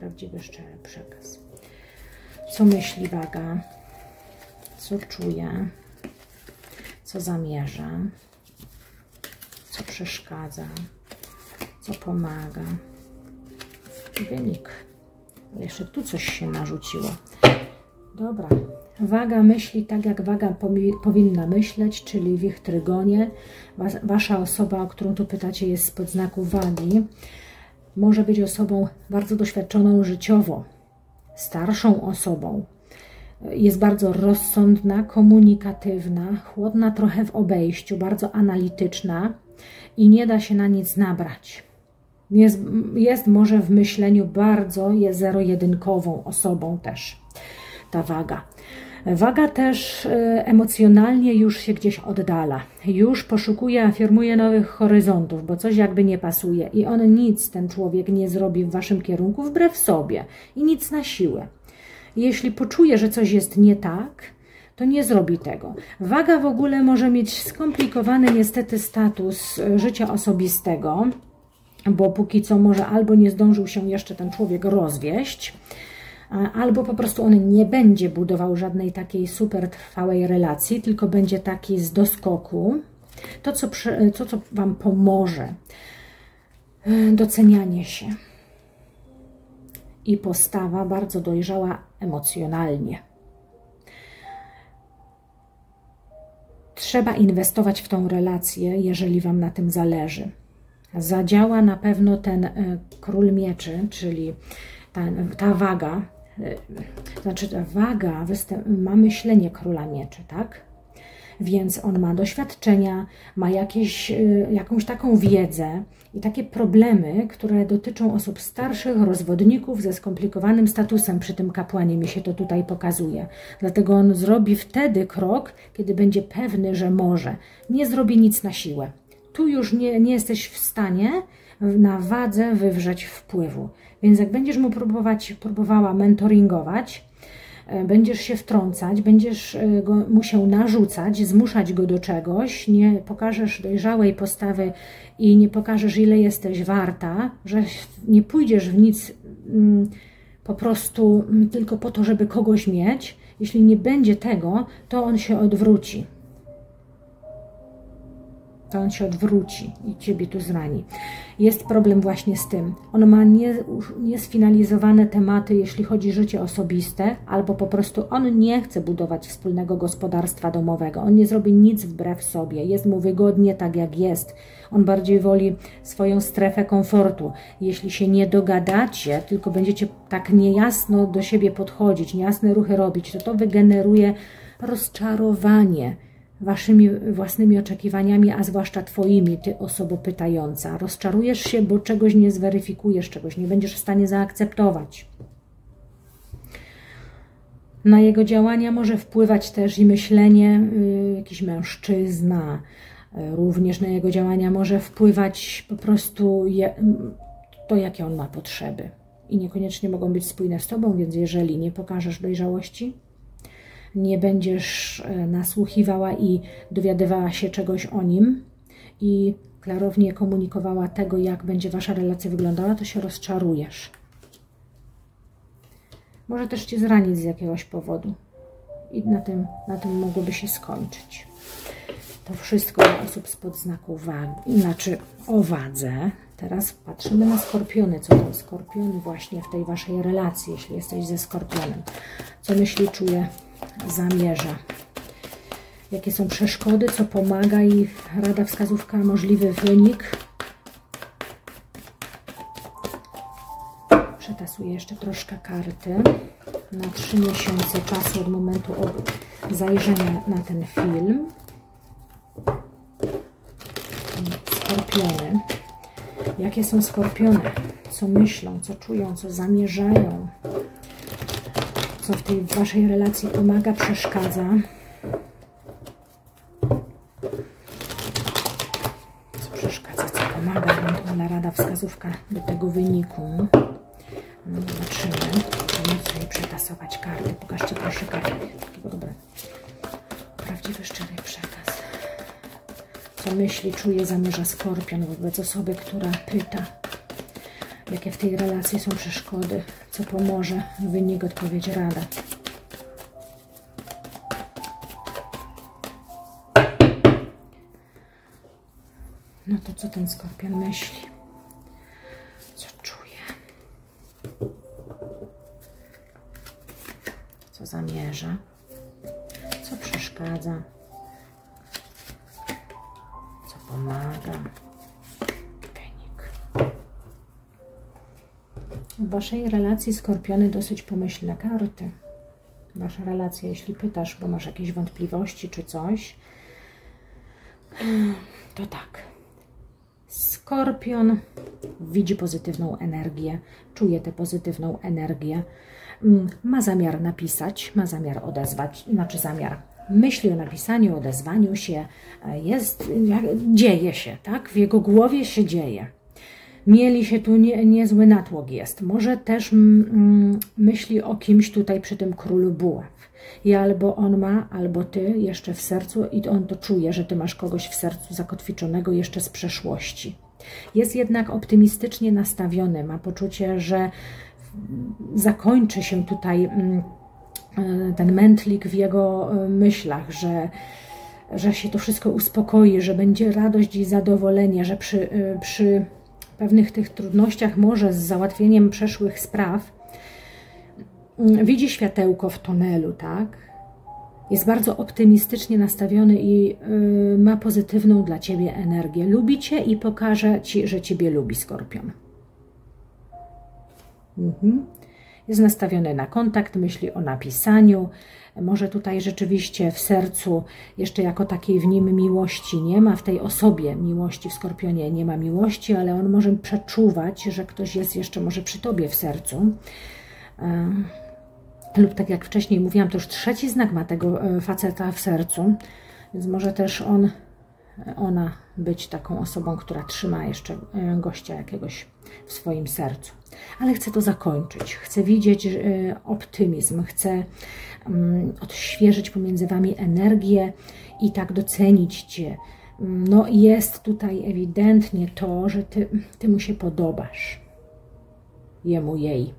prawdziwy, szczery przekaz. Co myśli waga? Co czuje? Co zamierza? Co przeszkadza? Co pomaga? Wynik. Ale jeszcze tu coś się narzuciło. Dobra. Waga myśli tak, jak waga powinna myśleć, czyli w ich trygonie. Wasza osoba, o którą tu pytacie, jest spod znaku wagi może być osobą bardzo doświadczoną życiowo, starszą osobą. Jest bardzo rozsądna, komunikatywna, chłodna trochę w obejściu, bardzo analityczna i nie da się na nic nabrać. Jest, jest może w myśleniu bardzo zero-jedynkową osobą też ta waga. Waga też e, emocjonalnie już się gdzieś oddala. Już poszukuje, afirmuje nowych horyzontów, bo coś jakby nie pasuje. I on nic, ten człowiek, nie zrobi w waszym kierunku wbrew sobie. I nic na siłę. Jeśli poczuje, że coś jest nie tak, to nie zrobi tego. Waga w ogóle może mieć skomplikowany niestety status e, życia osobistego, bo póki co może albo nie zdążył się jeszcze ten człowiek rozwieść, albo po prostu on nie będzie budował żadnej takiej super trwałej relacji, tylko będzie taki z doskoku. To, co, to, co Wam pomoże, e, docenianie się i postawa bardzo dojrzała emocjonalnie. Trzeba inwestować w tą relację, jeżeli Wam na tym zależy. Zadziała na pewno ten e, król mieczy, czyli ta, ta waga, znaczy ta waga ma myślenie króla mieczy, tak? Więc on ma doświadczenia, ma jakieś, y, jakąś taką wiedzę i takie problemy, które dotyczą osób starszych, rozwodników ze skomplikowanym statusem przy tym kapłanie, mi się to tutaj pokazuje. Dlatego on zrobi wtedy krok, kiedy będzie pewny, że może. Nie zrobi nic na siłę. Tu już nie, nie jesteś w stanie na wadze wywrzeć wpływu. Więc jak będziesz mu próbować, próbowała mentoringować, e, będziesz się wtrącać, będziesz e, go musiał narzucać, zmuszać go do czegoś, nie pokażesz dojrzałej postawy i nie pokażesz, ile jesteś warta, że nie pójdziesz w nic mm, po prostu mm, tylko po to, żeby kogoś mieć. Jeśli nie będzie tego, to on się odwróci to on się odwróci i Ciebie tu zrani. Jest problem właśnie z tym. On ma nie, niesfinalizowane tematy, jeśli chodzi o życie osobiste, albo po prostu on nie chce budować wspólnego gospodarstwa domowego. On nie zrobi nic wbrew sobie. Jest mu wygodnie tak, jak jest. On bardziej woli swoją strefę komfortu. Jeśli się nie dogadacie, tylko będziecie tak niejasno do siebie podchodzić, niejasne ruchy robić, to to wygeneruje rozczarowanie waszymi własnymi oczekiwaniami, a zwłaszcza twoimi, ty osobo pytająca. Rozczarujesz się, bo czegoś nie zweryfikujesz, czegoś nie będziesz w stanie zaakceptować. Na jego działania może wpływać też i myślenie y, jakiś mężczyzna. Y, również na jego działania może wpływać po prostu je, to, jakie on ma potrzeby. I niekoniecznie mogą być spójne z tobą, więc jeżeli nie pokażesz dojrzałości, nie będziesz e, nasłuchiwała i dowiadywała się czegoś o nim i klarownie komunikowała tego, jak będzie Wasza relacja wyglądała, to się rozczarujesz. Może też Cię zranić z jakiegoś powodu. I na tym, na tym mogłoby się skończyć. To wszystko dla osób spod znaku wagi, znaczy o wadze. Teraz patrzymy na skorpiony. Co to skorpiony właśnie w tej Waszej relacji, jeśli jesteś ze skorpionem. Co myśli, czuje zamierza. jakie są przeszkody, co pomaga i rada, wskazówka, możliwy wynik. Przetasuję jeszcze troszkę karty na trzy miesiące czasu od momentu zajrzenia na ten film. Skorpiony. Jakie są skorpiony? Co myślą, co czują, co zamierzają? Co w tej Waszej relacji pomaga, przeszkadza? Co przeszkadza, co pomaga? Ewentualna rada, wskazówka do tego wyniku. No zobaczymy. Musimy sobie przetasować karty. Pokażcie proszę karty. Dobre. Prawdziwy, szczery przekaz. Co myśli, czuje, zamierza skorpion wobec osoby, która pyta. Jakie w tej relacji są przeszkody? Co pomoże? Wynik, odpowiedź, rada. No to co ten skorpion myśli? Co czuje? Co zamierza? Co przeszkadza? Co pomaga? W Waszej relacji skorpiony dosyć pomyślne karty. Wasza relacja, jeśli pytasz, bo masz jakieś wątpliwości czy coś, to tak. Skorpion widzi pozytywną energię, czuje tę pozytywną energię, mm, ma zamiar napisać, ma zamiar odezwać, znaczy zamiar myśli o napisaniu, odezwaniu się, e, jest, dzieje się, tak? W jego głowie się dzieje. Mieli się tu nie, niezły natłok jest. Może też mm, myśli o kimś tutaj przy tym królu buław. I albo on ma, albo ty jeszcze w sercu i on to czuje, że ty masz kogoś w sercu zakotwiczonego jeszcze z przeszłości. Jest jednak optymistycznie nastawiony, ma poczucie, że zakończy się tutaj mm, e, ten mętlik w jego e, myślach, że, że się to wszystko uspokoi, że będzie radość i zadowolenie, że przy, e, przy pewnych tych trudnościach, może z załatwieniem przeszłych spraw, mm, widzi światełko w tunelu, tak? Jest bardzo optymistycznie nastawiony i yy, ma pozytywną dla Ciebie energię. Lubi Cię i pokaże Ci, że Ciebie lubi Skorpion. Mhm. Jest nastawiony na kontakt, myśli o napisaniu, może tutaj rzeczywiście w sercu jeszcze jako takiej w nim miłości nie ma, w tej osobie miłości w Skorpionie nie ma miłości, ale on może przeczuwać, że ktoś jest jeszcze może przy Tobie w sercu. E, lub tak jak wcześniej mówiłam, to już trzeci znak ma tego e, faceta w sercu, więc może też on, ona być taką osobą, która trzyma jeszcze e, gościa jakiegoś w swoim sercu. Ale chcę to zakończyć, chcę widzieć optymizm, chcę odświeżyć pomiędzy Wami energię i tak docenić Cię. Mm, no jest tutaj ewidentnie to, że Ty, ty mu się podobasz. Jemu, jej.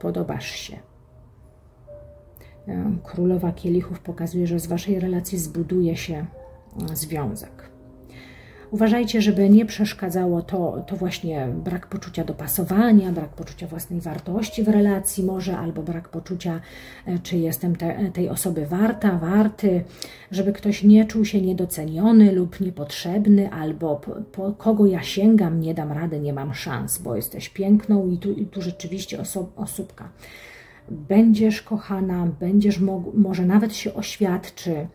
Podobasz się. Królowa Kielichów pokazuje, że z Waszej relacji zbuduje się związek. Uważajcie, żeby nie przeszkadzało to, to właśnie brak poczucia dopasowania, brak poczucia własnej wartości w relacji może, albo brak poczucia, e, czy jestem te, tej osoby warta, warty, żeby ktoś nie czuł się niedoceniony lub niepotrzebny, albo po, po kogo ja sięgam, nie dam rady, nie mam szans, bo jesteś piękną i tu, i tu rzeczywiście oso, osóbka. Będziesz kochana, będziesz mo może nawet się oświadczy.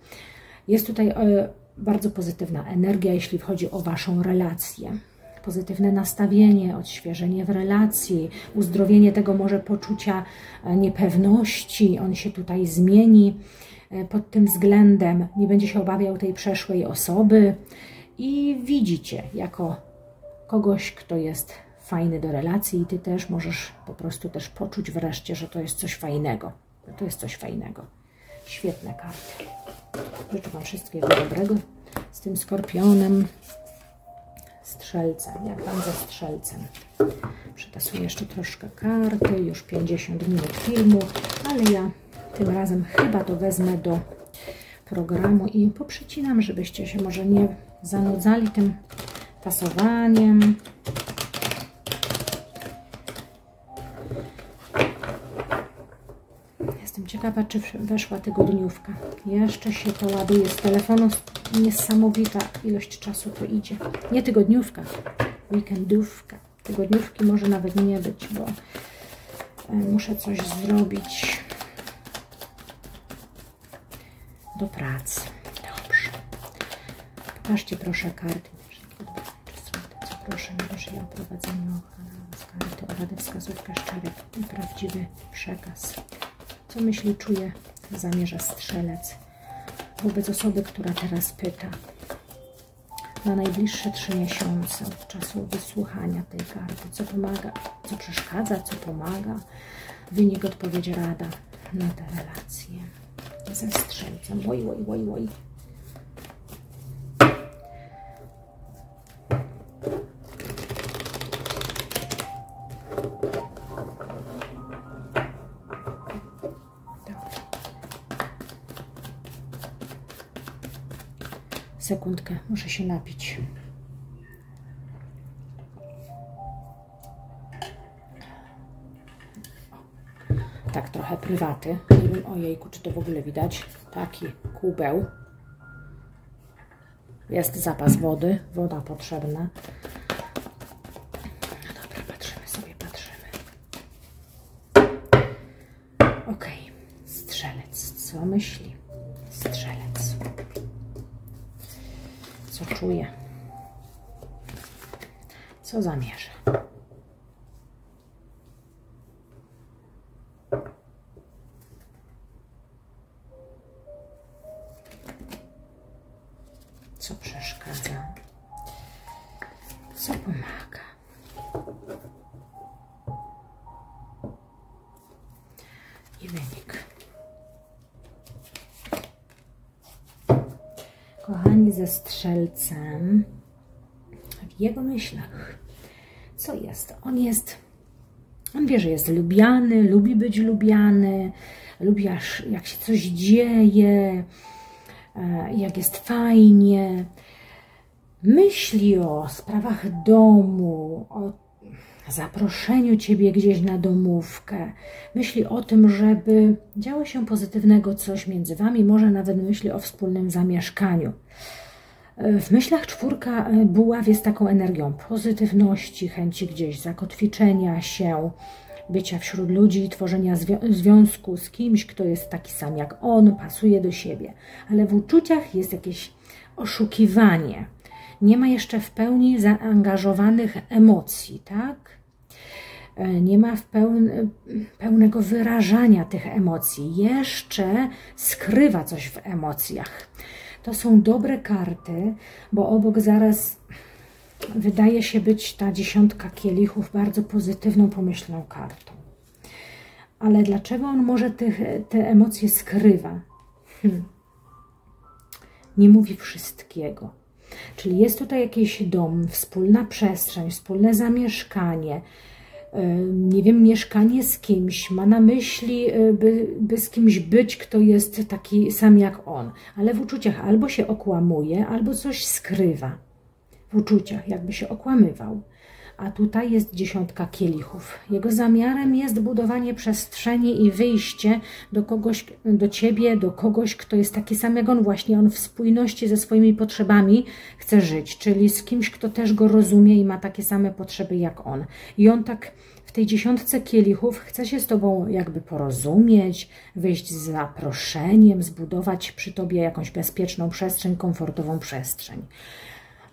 Jest tutaj e, bardzo pozytywna energia, jeśli chodzi o Waszą relację. Pozytywne nastawienie, odświeżenie w relacji, uzdrowienie tego może poczucia e, niepewności, on się tutaj zmieni e, pod tym względem, nie będzie się obawiał tej przeszłej osoby i widzicie jako kogoś, kto jest fajny do relacji i Ty też możesz po prostu też poczuć wreszcie, że to jest coś fajnego. To jest coś fajnego. Świetne karty. Życzę Wam wszystkiego dobrego z tym skorpionem, strzelcem. Jak Wam ze strzelcem? Przetasuję jeszcze troszkę karty, już 50 minut filmu, ale ja tym razem chyba to wezmę do programu i poprzecinam, żebyście się może nie zanudzali tym tasowaniem. Ciekawa. czy weszła tygodniówka. Jeszcze się to ładuje z telefonu. Niesamowita ilość czasu to idzie. Nie tygodniówka, weekendówka. Tygodniówki może nawet nie być, bo e, muszę coś zrobić do pracy. Dobrze. Pokażcie proszę karty. Proszę mi że ja o prowadzeniu z karty o radę wskazówkę szczery i prawdziwy przekaz. Co myśli, czuje, zamierza strzelec wobec osoby, która teraz pyta na najbliższe trzy miesiące od czasu wysłuchania tej karty. Co pomaga, co przeszkadza, co pomaga. Wynik, odpowiedź, rada na te relacje. Ze strzelcem. Oj, oj, oj, oj. Sekundkę, muszę się napić. Tak, trochę prywaty. Nie wiem, ojejku, czy to w ogóle widać. Taki kubeł. Jest zapas wody, woda potrzebna. Strzelcem w jego myślach. Co jest? On jest, on wie, że jest lubiany, lubi być lubiany, lubi jak się coś dzieje, e, jak jest fajnie. Myśli o sprawach domu, o zaproszeniu Ciebie gdzieś na domówkę, myśli o tym, żeby działo się pozytywnego coś między Wami, może nawet myśli o wspólnym zamieszkaniu. W myślach czwórka e, buław jest taką energią pozytywności, chęci gdzieś zakotwiczenia się, bycia wśród ludzi, tworzenia związku z kimś, kto jest taki sam jak on, pasuje do siebie. Ale w uczuciach jest jakieś oszukiwanie. Nie ma jeszcze w pełni zaangażowanych emocji, tak? E, nie ma w pełnego wyrażania tych emocji. Jeszcze skrywa coś w emocjach. To są dobre karty, bo obok zaraz wydaje się być ta dziesiątka kielichów bardzo pozytywną, pomyślną kartą. Ale dlaczego on może tych, te emocje skrywa? Hmm. Nie mówi wszystkiego. Czyli jest tutaj jakiś dom, wspólna przestrzeń, wspólne zamieszkanie, nie wiem, mieszkanie z kimś, ma na myśli, e, by, by z kimś być, kto jest taki sam jak on, ale w uczuciach albo się okłamuje, albo coś skrywa. W uczuciach, jakby się okłamywał. A tutaj jest dziesiątka kielichów. Jego zamiarem jest budowanie przestrzeni i wyjście do kogoś, do ciebie, do kogoś, kto jest taki sam jak on. Właśnie on w spójności ze swoimi potrzebami chce żyć, czyli z kimś, kto też go rozumie i ma takie same potrzeby jak on. I on tak w tej dziesiątce kielichów chce się z Tobą jakby porozumieć, wyjść z zaproszeniem, zbudować przy Tobie jakąś bezpieczną przestrzeń, komfortową przestrzeń.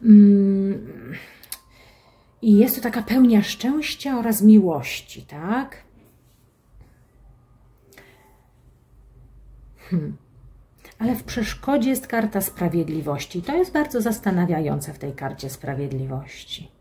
Mm i jest to taka pełnia szczęścia oraz miłości, tak? Hmm. Ale w przeszkodzie jest karta sprawiedliwości. To jest bardzo zastanawiające w tej karcie sprawiedliwości.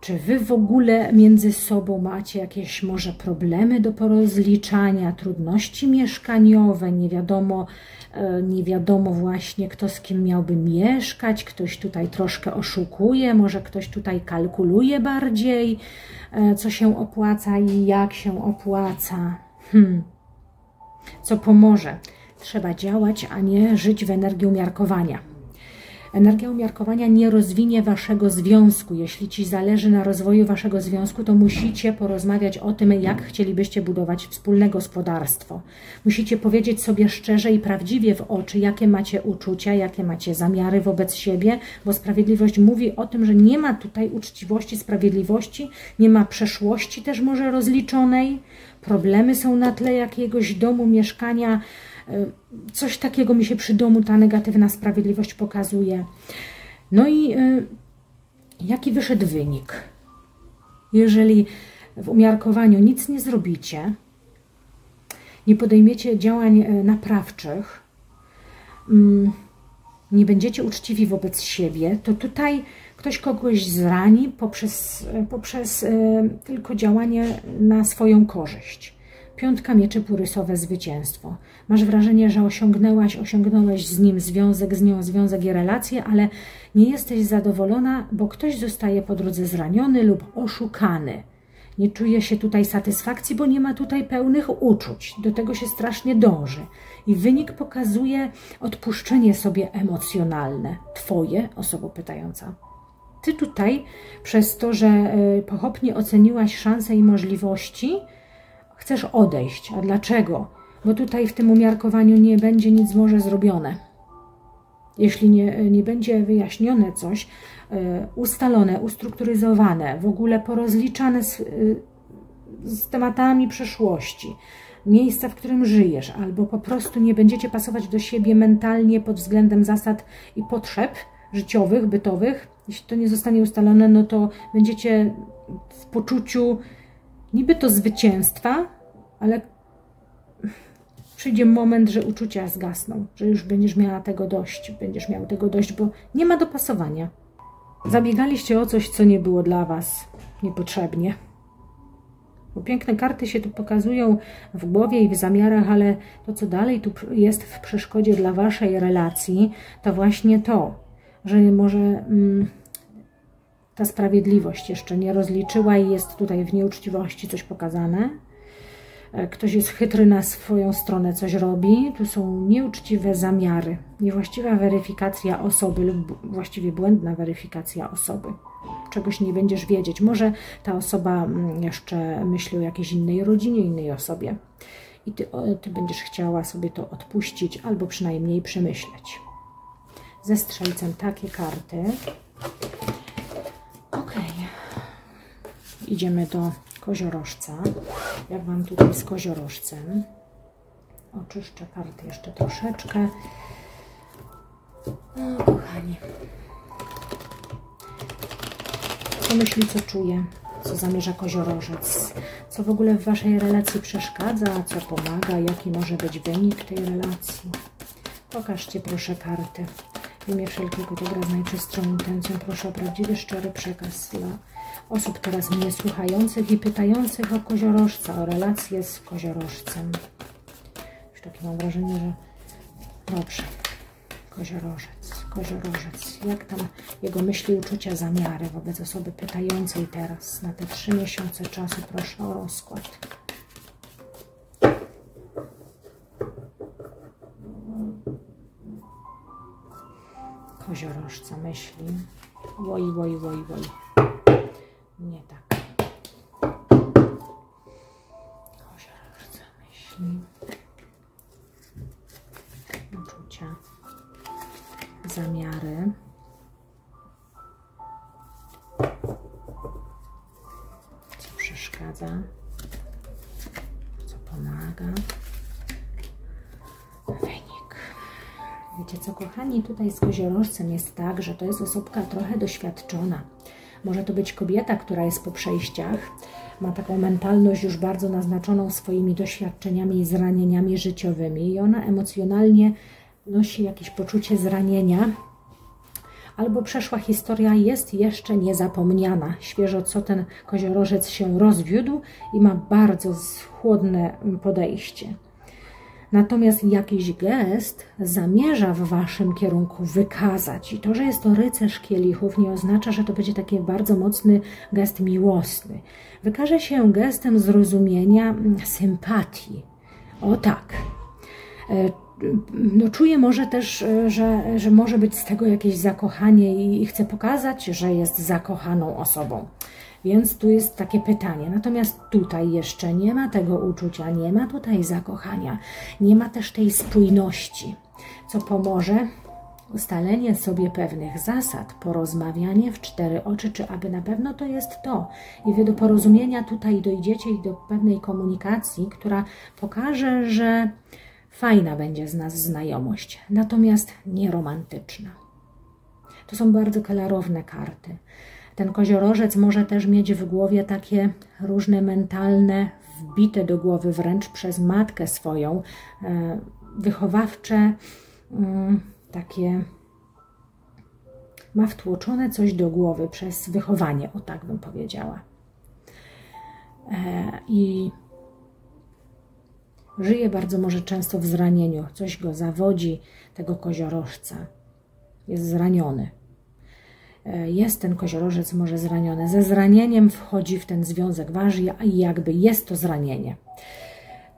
Czy wy w ogóle między sobą macie jakieś może problemy do porozliczania, trudności mieszkaniowe, nie wiadomo, e, nie wiadomo właśnie kto z kim miałby mieszkać, ktoś tutaj troszkę oszukuje, może ktoś tutaj kalkuluje bardziej, e, co się opłaca i jak się opłaca. Hmm. Co pomoże? Trzeba działać, a nie żyć w energii umiarkowania. Energia umiarkowania nie rozwinie waszego związku. Jeśli ci zależy na rozwoju waszego związku, to musicie porozmawiać o tym, jak chcielibyście budować wspólne gospodarstwo. Musicie powiedzieć sobie szczerze i prawdziwie w oczy, jakie macie uczucia, jakie macie zamiary wobec siebie, bo sprawiedliwość mówi o tym, że nie ma tutaj uczciwości, sprawiedliwości, nie ma przeszłości też może rozliczonej. Problemy są na tle jakiegoś domu, mieszkania, E, coś takiego mi się przy domu ta negatywna sprawiedliwość pokazuje. No i e, jaki wyszedł wynik? Jeżeli w umiarkowaniu nic nie zrobicie, nie podejmiecie działań e, naprawczych, mm, nie będziecie uczciwi wobec siebie, to tutaj ktoś kogoś zrani poprzez, poprzez tylko działanie na swoją korzyść. Piątka mieczy purysowe zwycięstwo. Masz wrażenie, że osiągnęłaś, osiągnąłeś z nim związek, z nią związek i relacje, ale nie jesteś zadowolona, bo ktoś zostaje po drodze zraniony lub oszukany. Nie czuje się tutaj satysfakcji, bo nie ma tutaj pełnych uczuć. Do tego się strasznie dąży. I wynik pokazuje odpuszczenie sobie emocjonalne. Twoje, osoba pytająca. Ty tutaj, przez to, że e, pochopnie oceniłaś szanse i możliwości, chcesz odejść. A dlaczego? Bo tutaj w tym umiarkowaniu nie będzie nic może zrobione. Jeśli nie, nie będzie wyjaśnione coś, e, ustalone, ustrukturyzowane, w ogóle porozliczane z, e, z tematami przeszłości, miejsca, w którym żyjesz, albo po prostu nie będziecie pasować do siebie mentalnie pod względem zasad i potrzeb życiowych, bytowych, jeśli to nie zostanie ustalone, no to będziecie w poczuciu niby to zwycięstwa, ale przyjdzie moment, że uczucia zgasną, że już będziesz miała tego dość, będziesz miał tego dość, bo nie ma dopasowania. Zabiegaliście o coś, co nie było dla Was niepotrzebnie. Bo piękne karty się tu pokazują w głowie i w zamiarach, ale to, co dalej tu jest w przeszkodzie dla Waszej relacji, to właśnie to, że może mm, ta sprawiedliwość jeszcze nie rozliczyła i jest tutaj w nieuczciwości coś pokazane, E, ktoś jest chytry na swoją stronę, coś robi. Tu są nieuczciwe zamiary, niewłaściwa weryfikacja osoby lub właściwie błędna weryfikacja osoby. Czegoś nie będziesz wiedzieć. Może ta osoba mm, jeszcze myśli o jakiejś innej rodzinie, innej osobie. I ty, ty będziesz chciała sobie to odpuścić albo przynajmniej przemyśleć. Ze strzelcem takie karty. Ok. Idziemy do koziorożca. Jak Wam tutaj z koziorożcem. Oczyszczę karty jeszcze troszeczkę. No, kochani. Co myśli, co czuje, co zamierza koziorożec, co w ogóle w Waszej relacji przeszkadza, co pomaga, jaki może być wynik tej relacji. Pokażcie proszę karty. W imię wszelkiego dobra z najczystszą intencją proszę o prawdziwy, szczery przekaz dla osób teraz mnie słuchających i pytających o koziorożca, o relacje z koziorożcem. Już takie mam wrażenie, że dobrze. Koziorożec, koziorożec. Jak tam jego myśli, uczucia, zamiary wobec osoby pytającej teraz na te trzy miesiące czasu? Proszę o rozkład. Koziorożca myśli. Woj, woj, woj, woj nie tak. Osiorowca myśli, uczucia, zamiary. Co przeszkadza, co, kochani, tutaj z koziorożcem jest tak, że to jest osobka trochę doświadczona może to być kobieta, która jest po przejściach, ma taką mentalność już bardzo naznaczoną swoimi doświadczeniami i zranieniami życiowymi i ona emocjonalnie nosi jakieś poczucie zranienia, albo przeszła historia jest jeszcze niezapomniana. Świeżo co ten koziorożec się rozwiódł i ma bardzo chłodne podejście. Natomiast jakiś gest zamierza w Waszym kierunku wykazać. I to, że jest to rycerz kielichów, nie oznacza, że to będzie taki bardzo mocny gest miłosny. Wykaże się gestem zrozumienia, mm, sympatii. O tak. E, no czuję może też, że, że może być z tego jakieś zakochanie i chce pokazać, że jest zakochaną osobą. Więc tu jest takie pytanie. Natomiast tutaj jeszcze nie ma tego uczucia, nie ma tutaj zakochania, nie ma też tej spójności, co pomoże ustalenie sobie pewnych zasad, porozmawianie w cztery oczy, czy aby na pewno to jest to. I wy do porozumienia tutaj dojdziecie i do pewnej komunikacji, która pokaże, że fajna będzie z nas znajomość, natomiast nieromantyczna. To są bardzo klarowne karty. Ten koziorożec może też mieć w głowie takie różne mentalne, wbite do głowy wręcz przez matkę swoją, e, wychowawcze, mm, takie ma wtłoczone coś do głowy przez wychowanie, o tak bym powiedziała. E, I żyje bardzo może często w zranieniu, coś go zawodzi, tego koziorożca. Jest zraniony. E, jest ten koziorożec może zraniony. Ze zranieniem wchodzi w ten związek waży i jakby jest to zranienie.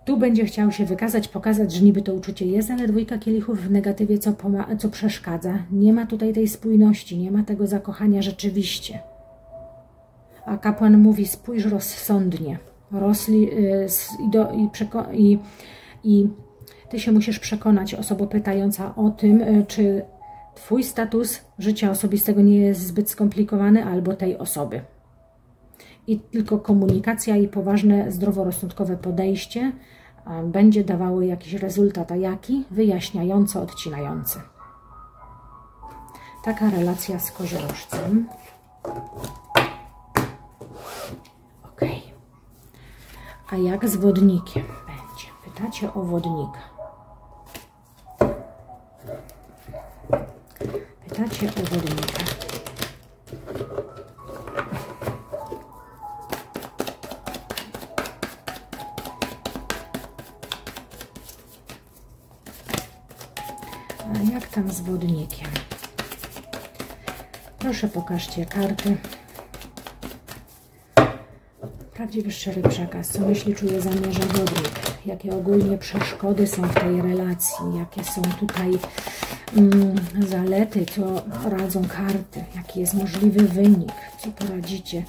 Tu będzie chciał się wykazać, pokazać, że niby to uczucie jest, ale dwójka kielichów w negatywie, co, co przeszkadza. Nie ma tutaj tej spójności, nie ma tego zakochania rzeczywiście. A kapłan mówi, spójrz rozsądnie. Rosli, y, i, do, i, i, i ty się musisz przekonać, osoba pytająca o tym, y, czy twój status życia osobistego nie jest zbyt skomplikowany, albo tej osoby i tylko komunikacja i poważne, zdroworozsądkowe podejście będzie dawało jakiś rezultat, a jaki? Wyjaśniający, odcinający. Taka relacja z koziorożcem. Ok. A jak z wodnikiem będzie? Pytacie o wodnika. Pytacie o wodnika. A jak tam z wodnikiem? Proszę pokażcie karty. Prawdziwy szczery przekaz. Co myśli, czuje, zamierza wodnik? Jakie ogólnie przeszkody są w tej relacji? Jakie są tutaj zalety? Co radzą karty? Jaki jest możliwy wynik? Co poradzicie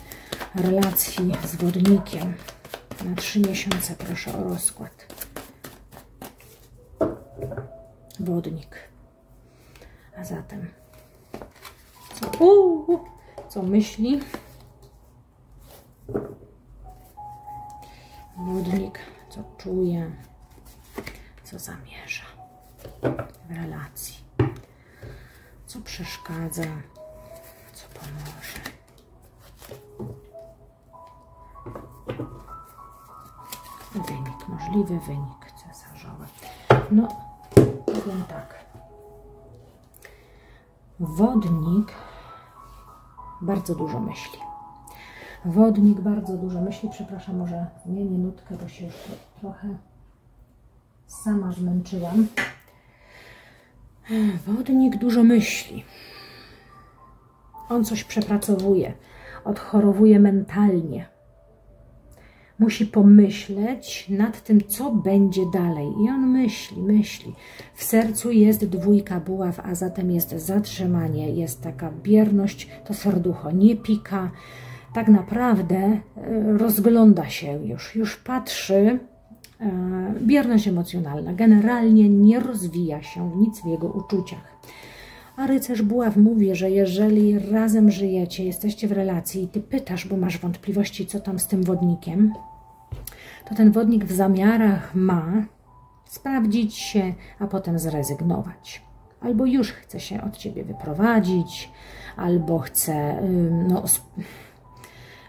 relacji z wodnikiem? Na trzy miesiące proszę o rozkład. Wodnik. A zatem, co, uu, co myśli? Wodnik, co czuje, co zamierza w relacji, co przeszkadza, co pomoże. Wynik, możliwy wynik cesarzowy. No, powiem tak. Wodnik bardzo dużo myśli. Wodnik bardzo dużo myśli. Przepraszam, może zmienię nutkę, bo się już trochę sama zmęczyłam. Wodnik dużo myśli. On coś przepracowuje, odchorowuje mentalnie musi pomyśleć nad tym, co będzie dalej. I on myśli, myśli. W sercu jest dwójka buław, a zatem jest zatrzymanie, jest taka bierność, to serducho nie pika. Tak naprawdę e, rozgląda się już, już patrzy, bierność emocjonalna. Generalnie nie rozwija się nic w jego uczuciach. A rycerz buław mówi, że jeżeli razem żyjecie, jesteście w relacji i ty pytasz, bo masz wątpliwości, co tam z tym wodnikiem, to ten wodnik w zamiarach ma sprawdzić się, a potem zrezygnować. Albo już chce się od ciebie wyprowadzić, albo chce, no,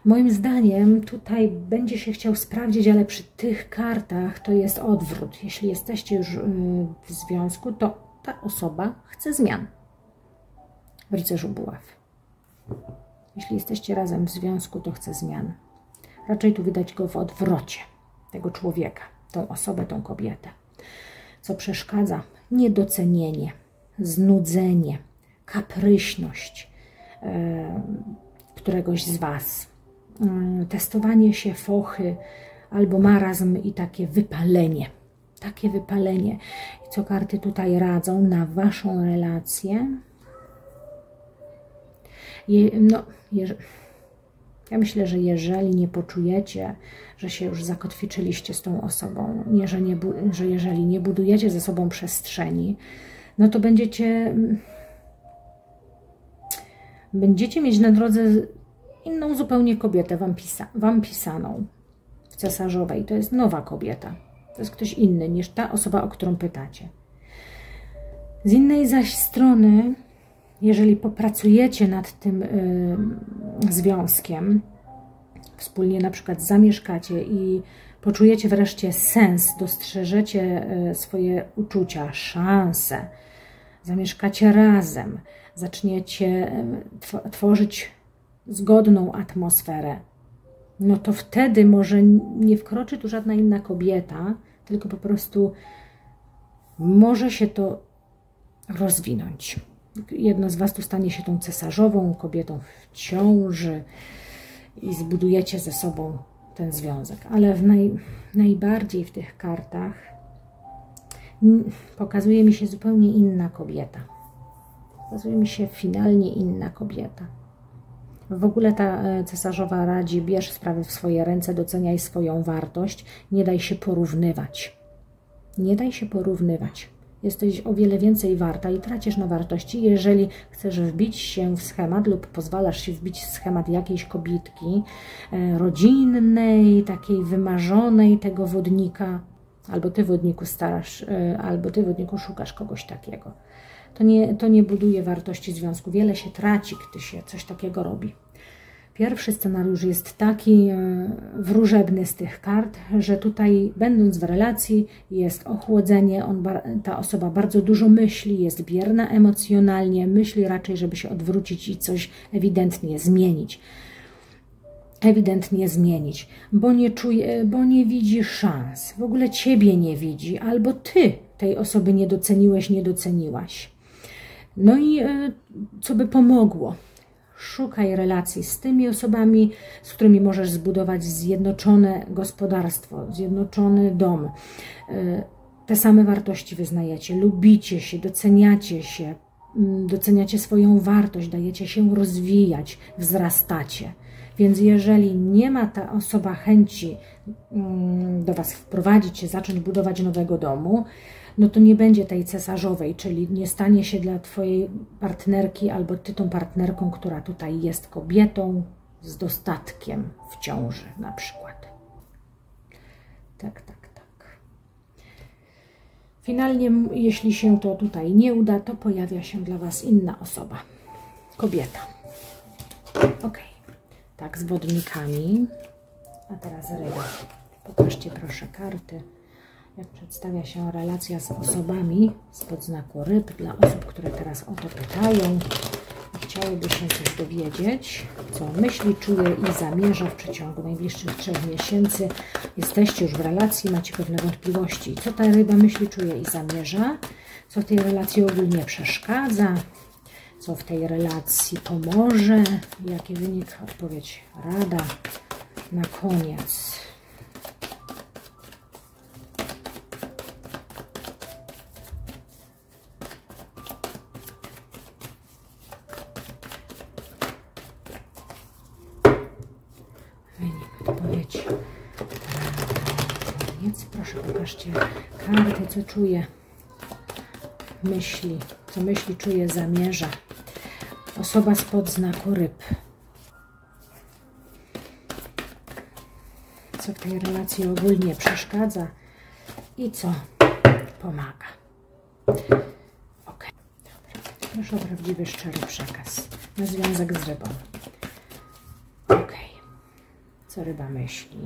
moim zdaniem tutaj będzie się chciał sprawdzić, ale przy tych kartach to jest odwrót. Jeśli jesteście już w związku, to ta osoba chce zmian rycerzu buław. Jeśli jesteście razem w związku, to chce zmian. Raczej tu widać go w odwrocie tego człowieka, tą osobę, tą kobietę. Co przeszkadza? Niedocenienie, znudzenie, kapryśność e, któregoś z Was, testowanie się fochy albo marazm i takie wypalenie. takie wypalenie. I co karty tutaj radzą na Waszą relację? Je, no, je, ja myślę, że jeżeli nie poczujecie, że się już zakotwiczyliście z tą osobą, nie, że, nie, że jeżeli nie budujecie ze sobą przestrzeni, no to będziecie będziecie mieć na drodze inną zupełnie kobietę, wam, pisa, wam pisaną w cesarzowej. To jest nowa kobieta. To jest ktoś inny niż ta osoba, o którą pytacie. Z innej zaś strony, jeżeli popracujecie nad tym y, związkiem, wspólnie na przykład zamieszkacie i poczujecie wreszcie sens, dostrzeżecie y, swoje uczucia, szanse, zamieszkacie razem, zaczniecie y, tworzyć zgodną atmosferę, no to wtedy może nie wkroczy tu żadna inna kobieta, tylko po prostu może się to rozwinąć. Jedno z Was tu stanie się tą cesarzową kobietą w ciąży i zbudujecie ze sobą ten związek. Ale w naj, najbardziej w tych kartach pokazuje mi się zupełnie inna kobieta. Pokazuje mi się finalnie inna kobieta. W ogóle ta e, cesarzowa radzi, bierz sprawy w swoje ręce, doceniaj swoją wartość, nie daj się porównywać. Nie daj się porównywać. Jesteś o wiele więcej warta i tracisz na wartości, jeżeli chcesz wbić się w schemat lub pozwalasz się wbić w schemat jakiejś kobietki e, rodzinnej, takiej wymarzonej tego wodnika, albo ty wodniku starasz, e, albo ty wodniku szukasz kogoś takiego to nie, to nie buduje wartości związku. Wiele się traci, gdy się coś takiego robi. Pierwszy scenariusz jest taki e, wróżebny z tych kart, że tutaj będąc w relacji jest ochłodzenie, on, ta osoba bardzo dużo myśli, jest bierna emocjonalnie, myśli raczej, żeby się odwrócić i coś ewidentnie zmienić. Ewidentnie zmienić, bo nie czuje, bo nie widzi szans, w ogóle Ciebie nie widzi, albo Ty tej osoby nie doceniłeś, nie doceniłaś. No i e, co by pomogło? Szukaj relacji z tymi osobami, z którymi możesz zbudować zjednoczone gospodarstwo, zjednoczony dom. E, te same wartości wyznajecie, lubicie się, doceniacie się, mm, doceniacie swoją wartość, dajecie się rozwijać, wzrastacie. Więc jeżeli nie ma ta osoba chęci mm, do Was wprowadzić się, zacząć budować nowego domu, no to nie będzie tej cesarzowej, czyli nie stanie się dla Twojej partnerki albo Ty tą partnerką, która tutaj jest kobietą z dostatkiem w ciąży na przykład. Tak, tak, tak. Finalnie, jeśli się to tutaj nie uda, to pojawia się dla Was inna osoba, kobieta. Ok, tak, z wodnikami. A teraz ryba. Pokażcie proszę karty jak przedstawia się relacja z osobami spod znaku ryb, dla osób, które teraz o to pytają i chciałyby się coś dowiedzieć, co myśli, czuje i zamierza w przeciągu najbliższych trzech miesięcy. Jesteście już w relacji, macie pewne wątpliwości. Co ta ryba myśli, czuje i zamierza? Co tej relacji ogólnie przeszkadza? Co w tej relacji pomoże? Jaki wynik? Odpowiedź, rada. Na koniec. Zobaczcie, karty, co czuje, myśli, co myśli, czuje, zamierza. Osoba spod znaku ryb. Co w tej relacji ogólnie przeszkadza i co pomaga. Ok, dobra. Proszę o prawdziwy, szczery przekaz na związek z rybą. Ok. Co ryba myśli?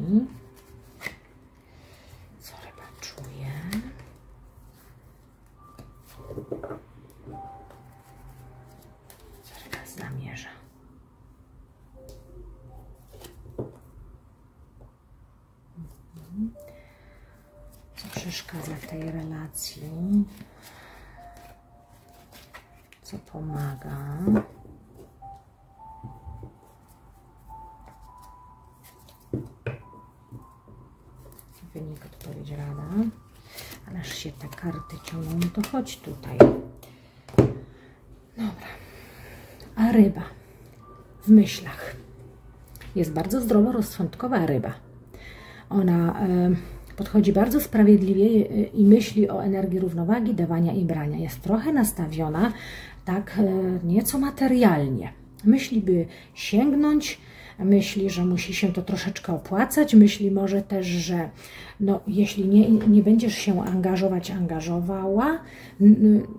zamierza. Co przeszkadza w tej relacji? Co pomaga? Wynik odpowiedź rada. Ale chodź tutaj. Dobra. A ryba w myślach. Jest bardzo zdroworozsądkowa ryba. Ona y, podchodzi bardzo sprawiedliwie y, i myśli o energii równowagi, dawania i brania. Jest trochę nastawiona tak y, nieco materialnie. Myśli, by sięgnąć, myśli, że musi się to troszeczkę opłacać, myśli może też, że no, jeśli nie, nie będziesz się angażować, angażowała,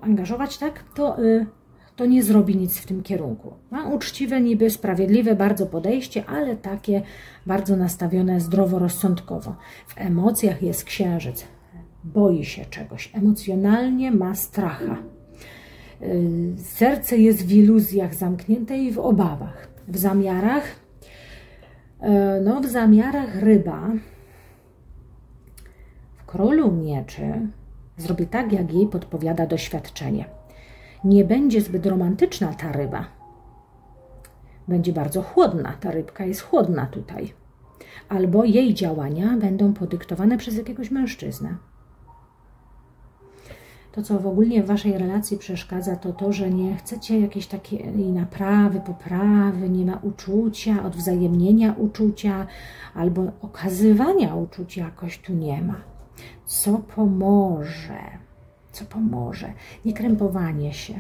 angażować, tak, to, y, to nie zrobi nic w tym kierunku. Ma uczciwe, niby sprawiedliwe bardzo podejście, ale takie bardzo nastawione zdroworozsądkowo. W emocjach jest księżyc. Boi się czegoś, emocjonalnie ma stracha. Y, serce jest w iluzjach zamknięte i w obawach. W zamiarach, y, no w zamiarach ryba w królu mieczy zrobi tak, jak jej podpowiada doświadczenie. Nie będzie zbyt romantyczna ta ryba. Będzie bardzo chłodna. Ta rybka jest chłodna tutaj. Albo jej działania będą podyktowane przez jakiegoś mężczyznę. To, co w ogóle w Waszej relacji przeszkadza, to to, że nie chcecie jakiejś takiej naprawy, poprawy, nie ma uczucia, odwzajemnienia uczucia albo okazywania uczucia jakoś tu nie ma. Co pomoże? Co pomoże? Nie krępowanie się,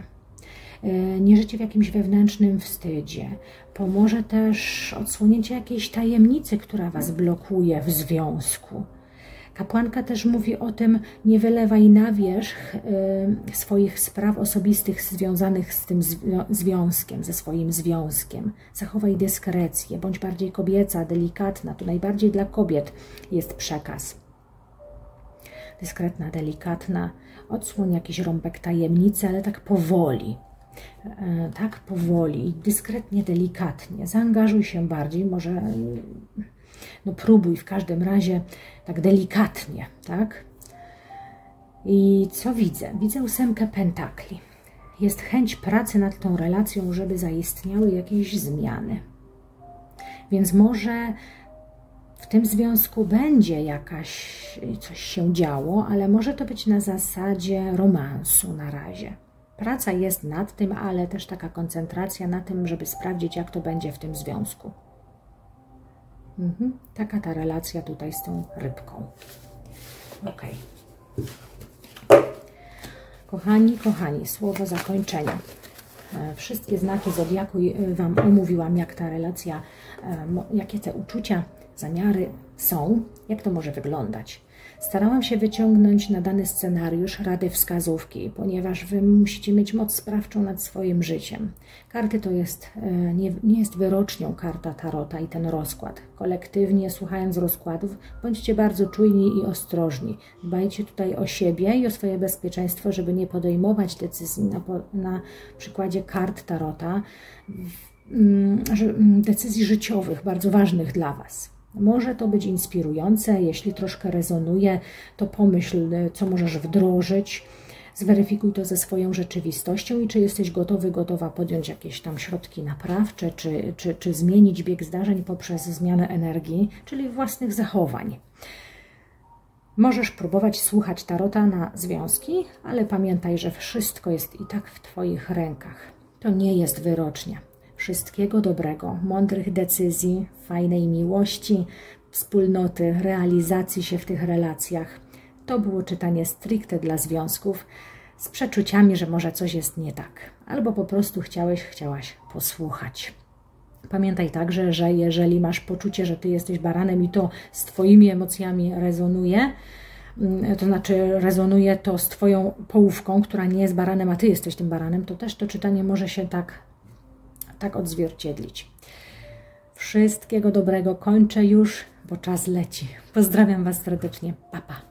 e, nie życie w jakimś wewnętrznym wstydzie. Pomoże też odsłonięcie jakiejś tajemnicy, która Was blokuje w związku Kapłanka też mówi o tym, nie wylewaj na wierzch y, swoich spraw osobistych związanych z tym związkiem, ze swoim związkiem. Zachowaj dyskrecję, bądź bardziej kobieca, delikatna. Tu najbardziej dla kobiet jest przekaz. Dyskretna, delikatna, odsłoń jakiś rąbek tajemnicy, ale tak powoli. E, tak powoli, dyskretnie, delikatnie. Zaangażuj się bardziej, może no próbuj w każdym razie tak delikatnie, tak? I co widzę? Widzę ósemkę pentakli. Jest chęć pracy nad tą relacją, żeby zaistniały jakieś zmiany. Więc może w tym związku będzie jakaś, coś się działo, ale może to być na zasadzie romansu na razie. Praca jest nad tym, ale też taka koncentracja na tym, żeby sprawdzić, jak to będzie w tym związku. Mhm. Taka ta relacja tutaj z tą rybką. Ok. Kochani, kochani, słowo zakończenia. E, wszystkie znaki Zodiaku e, Wam omówiłam, jak ta relacja, e, jakie te uczucia, zamiary są, jak to może wyglądać. Starałam się wyciągnąć na dany scenariusz rady wskazówki, ponieważ Wy musicie mieć moc sprawczą nad swoim życiem. Karty to jest, e, nie, nie jest wyrocznią karta Tarota i ten rozkład. Kolektywnie, słuchając rozkładów, bądźcie bardzo czujni i ostrożni. Dbajcie tutaj o siebie i o swoje bezpieczeństwo, żeby nie podejmować decyzji na, na przykładzie kart Tarota, mm, mm, decyzji życiowych, bardzo ważnych dla Was. Może to być inspirujące, jeśli troszkę rezonuje, to pomyśl, co możesz wdrożyć, zweryfikuj to ze swoją rzeczywistością i czy jesteś gotowy, gotowa podjąć jakieś tam środki naprawcze, czy, czy, czy zmienić bieg zdarzeń poprzez zmianę energii, czyli własnych zachowań. Możesz próbować słuchać tarota na związki, ale pamiętaj, że wszystko jest i tak w Twoich rękach. To nie jest wyrocznia. Wszystkiego dobrego, mądrych decyzji, fajnej miłości, wspólnoty, realizacji się w tych relacjach. To było czytanie stricte dla związków z przeczuciami, że może coś jest nie tak, albo po prostu chciałeś, chciałaś posłuchać. Pamiętaj także, że jeżeli masz poczucie, że ty jesteś baranem i to z Twoimi emocjami rezonuje, mm, to znaczy rezonuje to z Twoją połówką, która nie jest baranem, a Ty jesteś tym baranem, to też to czytanie może się tak tak odzwierciedlić. Wszystkiego dobrego kończę już, bo czas leci. Pozdrawiam Was serdecznie. Papa. Pa.